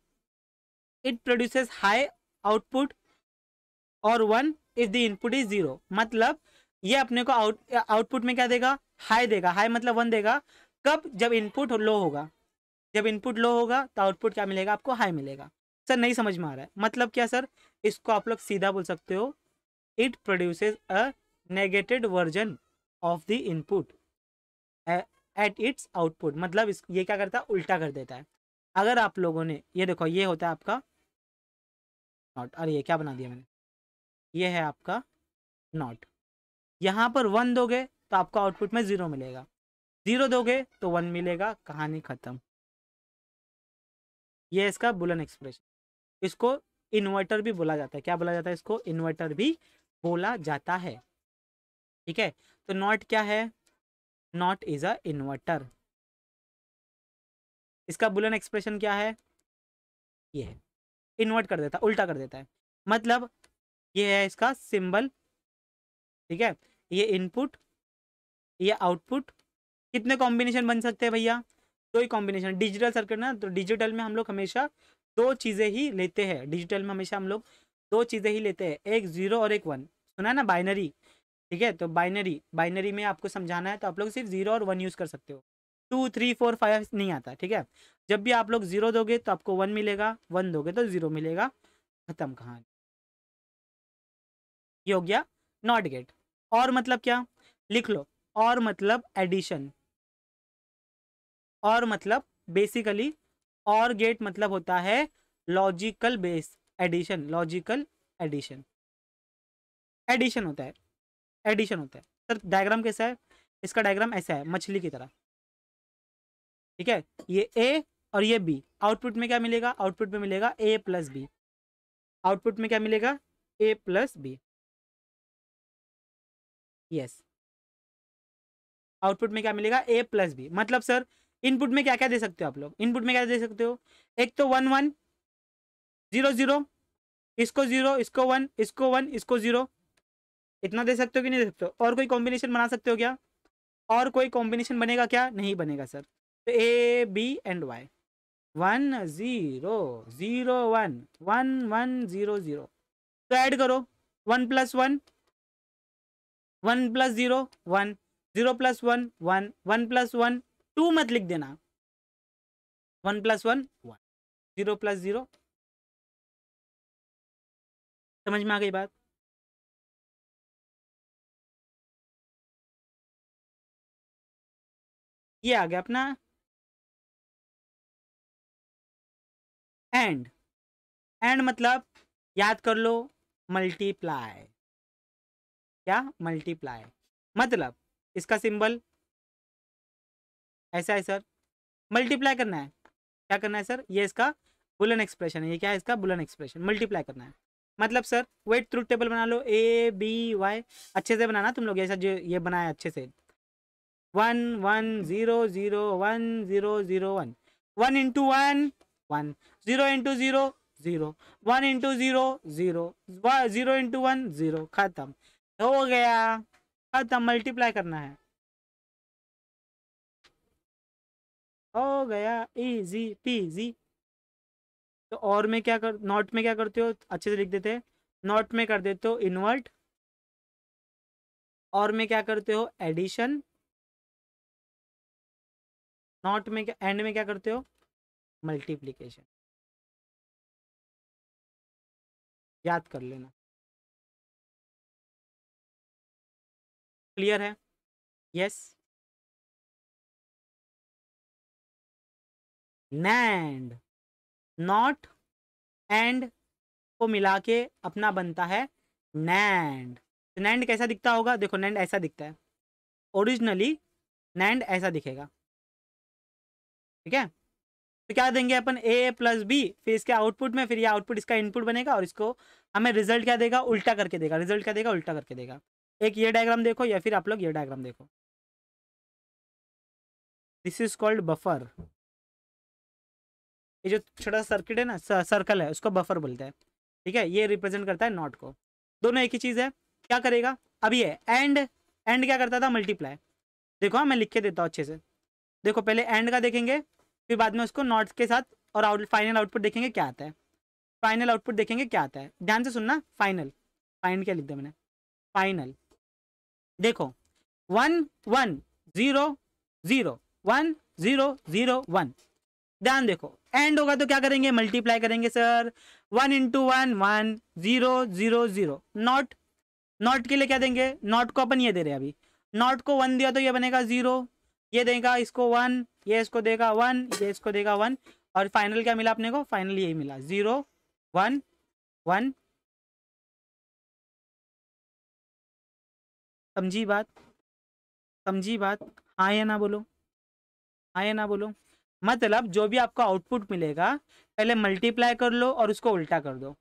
It produces high output or one if the input is zero मतलब ये अपने को आउट आउटपुट में क्या देगा? हाई देगा। हाई मतलब वन देगा। कब? जब इनपुट लो होगा। जब इनपुट लो होगा तो आउटपुट क्या मिलेगा? आपको हाई मिलेगा। सर, नहीं समझ में आ रहा है। मतलब क्या, सर? इसको आप लोग सीधा बोल सकते हो it produces a negated version of the input at its output मतलब इस, ये क्या करता है? उल्टा कर देता है। अगर आप लोगों ने, ये देखो, ये होता है आपका नॉट। अरे, ये क्या बना दिया मैंने? ये है आपका नॉट। यहाँ पर वन दोगे तो आपको आउटपुट में ज़ीरो मिलेगा। ज़ीरो दोगे तो वन मिलेगा, कहानी ख़त्म। ये इसका बुलन एक्सप्रेशन। इसको इन्वर्टर भी बोला जाता है। क्या बोला जाता है इसको? इन्वर्टर भी बोला जाता है। ठीक है? तो नॉट क्या है? Not is a inverter. इसका बुलन एक्सप्रेशन क्या है? ये है। इन्वर्ट कर देता है, उल्टा कर देता है। मतलब ये है इसका सिंबल, ठीक है? ये इनपुट, ये आउटपुट, कितने कॉम्बिनेशन बन सकते हैं भैया? दो ही कॉम्बिनेशन, डिजिटल सर्किट ना तो डिजिटल में हम लोग हमेशा दो चीज़ें ही लेते हैं, डिजिटल में हमेशा हम लोग दो चीज़ें ही लेते हैं, एक ज़ीरो और एक वन। सुना है ना, बाइनरी? ठीक है तो बाइनरी बाइनरी में आपको समझाना है तो आप लोग सिर्फ़ ज़ीरो और वन यूज़ कर सकते हो। टू, थ्री, फोर, फाइव नहीं आता, ठीक है? जब भी आप लोग ज़ीरो दोगे तो आपको वन मिलेगा, वन दोगे तो ज़ीरो मिलेगा। खत्म कहानी। ये हो गया नॉट गेट और मतलब क्या? लिख लो। और मतलब एडिशन और मतलब बेसिकली और गेट मतलब होता है logical base addition logical addition addition होता है। एडिशन होता है। सर डायग्राम कैसा है? इसका डायग्राम ऐसा है, मछली की तरह। ठीक है? ये ए और ये बी आउटपुट में क्या मिलेगा? आउटपुट में मिलेगा ए प्लस बी आउटपुट में क्या मिलेगा? A plus B yes output में क्या मिलेगा? ए प्लस बी मतलब सर इनपुट में क्या क्या दे सकते हो आप लोग? इनपुट में क्या दे सकते हो? एक तो वन वन ज़ीरो ज़ीरो इसको ज़ीरो इसको वन इसको वन इसको ज़ीरो इतना दे सकते हो कि नहीं दे सकते हो? और कोई कॉम्बिनेशन बना सकते हो क्या? और कोई कॉम्बिनेशन बनेगा क्या? नहीं बनेगा सर तो A B and Y one zero zero one one one zero zero तो ऐड करो. One plus one one plus zero one zero plus one one one plus one two मत लिख देना. One plus one one zero plus zero समझ में आ गई बात? ये आ गया अपना एंड। एंड मतलब याद कर लो, मल्टीप्लाई। क्या? मल्टीप्लाई। मतलब इसका सिंबल? ऐसा है सर। मल्टीप्लाई करना है। क्या करना है सर? ये इसका बुलन एक्सप्रेशन है। ये क्या है इसका? Boolean expression. मल्टीप्लाई करना है। मतलब सर, वेट ट्रूथ टेबल बना लो। ए, बी, वाई। अच्छे से बनाना तुम लोग ऐसा जो ये बनाया अच्छे से। One one, zero zero, one, zero zero, one. One into one. One. Zero into zero zero. One into zero zero. Zero into one zero. खत्म. हो गया. खत्म. मल्टीप्लाई करना है. हो गया. इजी पीजी तो और में क्या कर नॉट में क्या करते हो? अच्छे से लिख देते हैं. नॉट में कर देते हो इन्वर्ट और में क्या करते हो? एडिशन नॉट में क्या एंड में क्या करते हो? मल्टीप्लीकेशन याद कर लेना। क्लियर है? यस। नैंड। नॉट एंड को मिला के अपना बनता है नैंड। तो नैंड कैसा दिखता होगा? देखो, नैंड ऐसा दिखता है। ओरिजिनली नैंड ऐसा दिखेगा। ठीक है? तो क्या देंगे अपन ए प्लस बी फिर इसके आउटपुट में, फिर ये आउटपुट इसका इनपुट बनेगा और इसको हमें रिज़ल्ट क्या देगा? उल्टा करके देगा। रिज़ल्ट क्या देगा? उल्टा करके देगा। एक ये डायग्राम देखो या फिर आप लोग ये डायग्राम देखो। दिस इज़ कॉल्ड बफर ये जो छोटा सर्किट है ना सर्कल है, उसको बफर बोलते हैं। ठीक है? ये रिप्रेजेंट करता है नॉट को। दोनों एक ही चीज़ है। क्या करेगा? अब ये एंड एंड क्या करता था? मल्टीप्लाई देखो हाँ मैं लिख के देता हूँ अच्छे से। देखो, पहले एंड का देखेंगे। फिर बाद में उसको नॉट के साथ और आउट फाइनल आउटपुट देखेंगे क्या आता है। फाइनल आउटपुट देखेंगे क्या आता है। ध्यान से सुनना फाइनल फाइनल क्या लिख दिया मैंने। फाइनल देखो। One one zero zero one zero zero one ध्यान देखो। एंड होगा तो क्या करेंगे? मल्टीप्लाई करेंगे sir one into one one zero zero zero not not के लिए क्या देंगे? नॉट को अपन ये दे रहे हैं अभी। नॉट को वन दिया तो ये बनेगा ज़ीरो ये देगा इसको वन, ये इसको देगा वन, ये इसको देगा वन। और फाइनल क्या मिला अपने को? फाइनल यही मिला। ज़ीरो वन वन समझी बात? समझी बात? हाँ या ना बोलो? हाँ या ना बोलो? मतलब जो भी आपको आउटपुट मिलेगा, पहले मल्टीप्लाई कर लो और उसको उल्टा कर दो।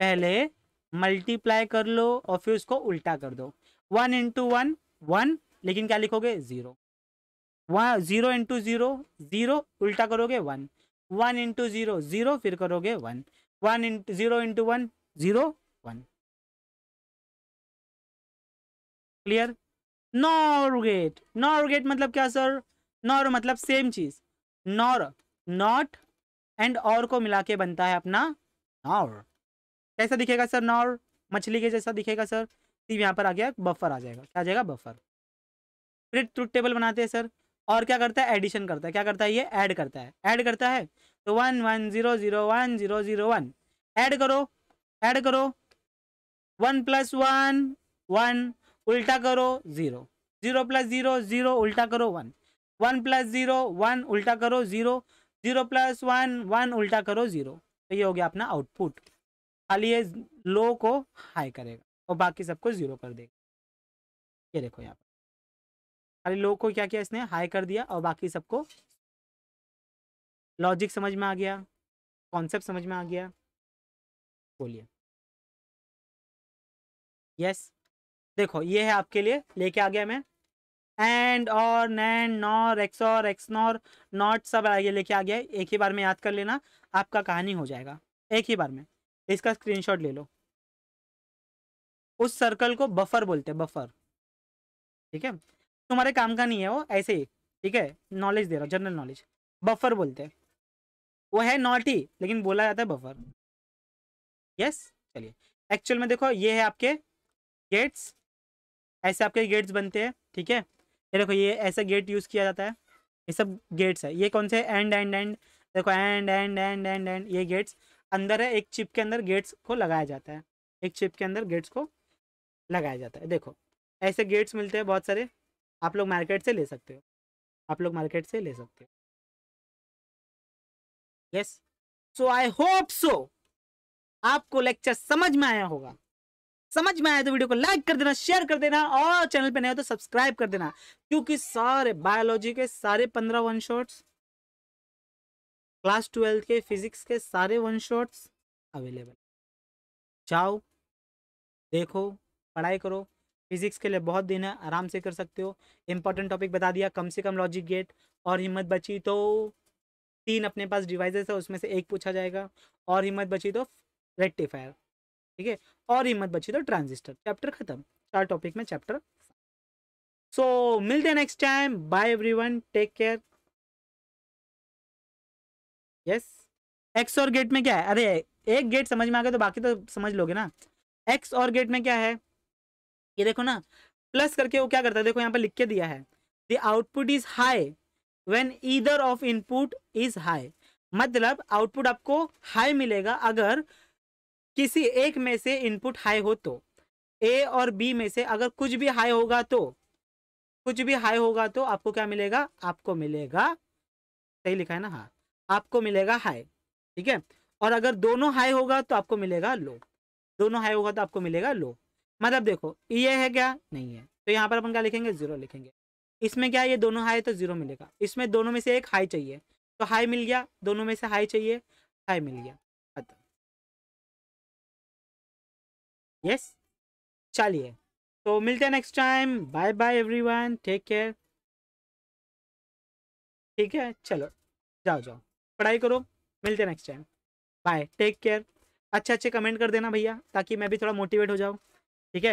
पहले मल्टीप्लाई कर लो और फिर उसको उल्टा कर दो। वन इंटू वन वन लेकिन क्या लिखोगे? Zero one zero into zero zero, उल्टा करोगे one. One into zero zero, फिर करोगे one. One into zero into one, zero, one. Clear nor gate nor gate मतलब क्या सर नॉर मतलब सेम चीज़। नॉर नॉट एंड और को मिला के बनता है अपना नॉर कैसा दिखेगा सर नॉर मछली के जैसा दिखेगा सर सिर्फ़ यहाँ पर आ गया बफर आ जाएगा। क्या आ जाएगा बफर फिर ट्रूथ टेबल बनाते हैं सर और क्या करता है? एडिशन करता है। क्या करता है ये? ऐड करता है। ऐड करता है? तो one one zero zero one zero zero one add करो। ऐड करो। वन प्लस वन वन उल्टा करो zero zero plus zero zero उल्टा करो one one plus zero one उल्टा करो zero zero plus one one उल्टा करो ज़ीरो तो ये हो गया अपना आउटपुट खाली ये लो को हाई करेगा और बाकी सबको ज़ीरो कर देगा। ये देखो यहाँ पर खाली लो को क्या किया इसने? हाई कर दिया और बाकी सबको लॉजिक समझ में आ गया कॉन्सेप्ट समझ में आ गया। बोलिए। यस देखो, ये है आपके लिए, लेके आ गया मैं। And or nand nor ex or ex nor not सब आगे लेके आ गया। एक ही बार में याद कर लेना, आपका कहानी हो जाएगा। एक ही बार में। इसका स्क्रीनशॉट ले लो। उस सर्कल को बफर बोलते हैं बफर ठीक है? तुम्हारे काम का नहीं है वो, ऐसे ही, ठीक है? नॉलेज दे रहा हूँ जनरल नॉलेज बफर बोलते हैं। वो है नॉट ही लेकिन बोला जाता है बफर यस चलिए। एक्चुअल में देखो, ये है आपके गेट्स ऐसे आपके गेट्स बनते हैं, ठीक है? ये देखो, ये ऐसा गेट यूज़ किया जाता है। ये सब गेट्स है। ये कौन से? एंड एंड एंड देखो and and and and and ये गेट्स अंदर है, एक चिप के अंदर गेट्स को लगाया जाता है। एक चिप के अंदर गेट्स को लगाया जाता है। देखो, ऐसे गेट्स मिलते हैं बहुत सारे। आप लोग मार्केट से ले सकते हो। आप लोग मार्केट से ले सकते हो। Yes so I hope so आपको लेक्चर समझ में आया होगा। समझ में आया तो वीडियो को लाइक कर देना शेयर कर देना और चैनल पे नए हो तो सब्सक्राइब कर देना। क्योंकि सारे बायोलॉजी के सारे पंद्रह वन शॉट्स क्लास ट्वेल्थ के फिजिक्स के सारे वन शॉट्स अवेलेबल जाओ, देखो, पढ़ाई करो फिजिक्स के लिए बहुत दिन है, आराम से कर सकते हो। इंपॉर्टेंट टॉपिक बता दिया, कम से कम लॉजिक गेट और हिम्मत बची तो तीन अपने पास डिवाइसेस है, उसमें से एक पूछा जाएगा। और हिम्मत बची तो रेक्टिफायर ठीक है? और हिम्मत बची तो ट्रांजिस्टर चैप्टर खत्म, चार टॉपिक में चैप्टर सो मिलते हैं next time bye everyone take care yes ex or gate में क्या है? अरे, एक गेट समझ में आ गया तो बाकी तो समझ लोगे ना। एक्स और गेट में क्या है? ये देखो ना प्लस करके वो क्या करता है? देखो यहाँ पर लिख के दिया है। The output is high when either of input is high मतलब आउटपुट आपको हाई मिलेगा अगर किसी एक में से इनपुट हाई हो तो। ए और बी में से अगर कुछ भी हाई होगा तो। कुछ भी हाई होगा तो आपको क्या मिलेगा? आपको मिलेगा, सही लिखा है ना? हाँ आपको मिलेगा हाई ठीक है? और अगर दोनों हाई होगा तो आपको मिलेगा लो दोनों हाई होगा तो आपको मिलेगा लो मतलब देखो, ये है क्या? नहीं है। तो यहाँ पर अपन क्या लिखेंगे? ज़ीरो लिखेंगे। इसमें क्या ये दोनों हाई तो ज़ीरो मिलेगा। इसमें दोनों में से एक हाई चाहिए। तो हाई मिल गया। दोनों में से हाई चाहिए। हाई मिल गया। खत्म। यस चलिए। तो मिलते हैं next time bye bye everyone take care ठीक है? चलो। जाओ जाओ। पढ़ाई करो। मिलते हैं next time bye take care अच्छे अच्छे कमेंट कर देना भैया, ताकि मैं भी थोड़ा मोटिवेट हो जाऊँ। ठीक है?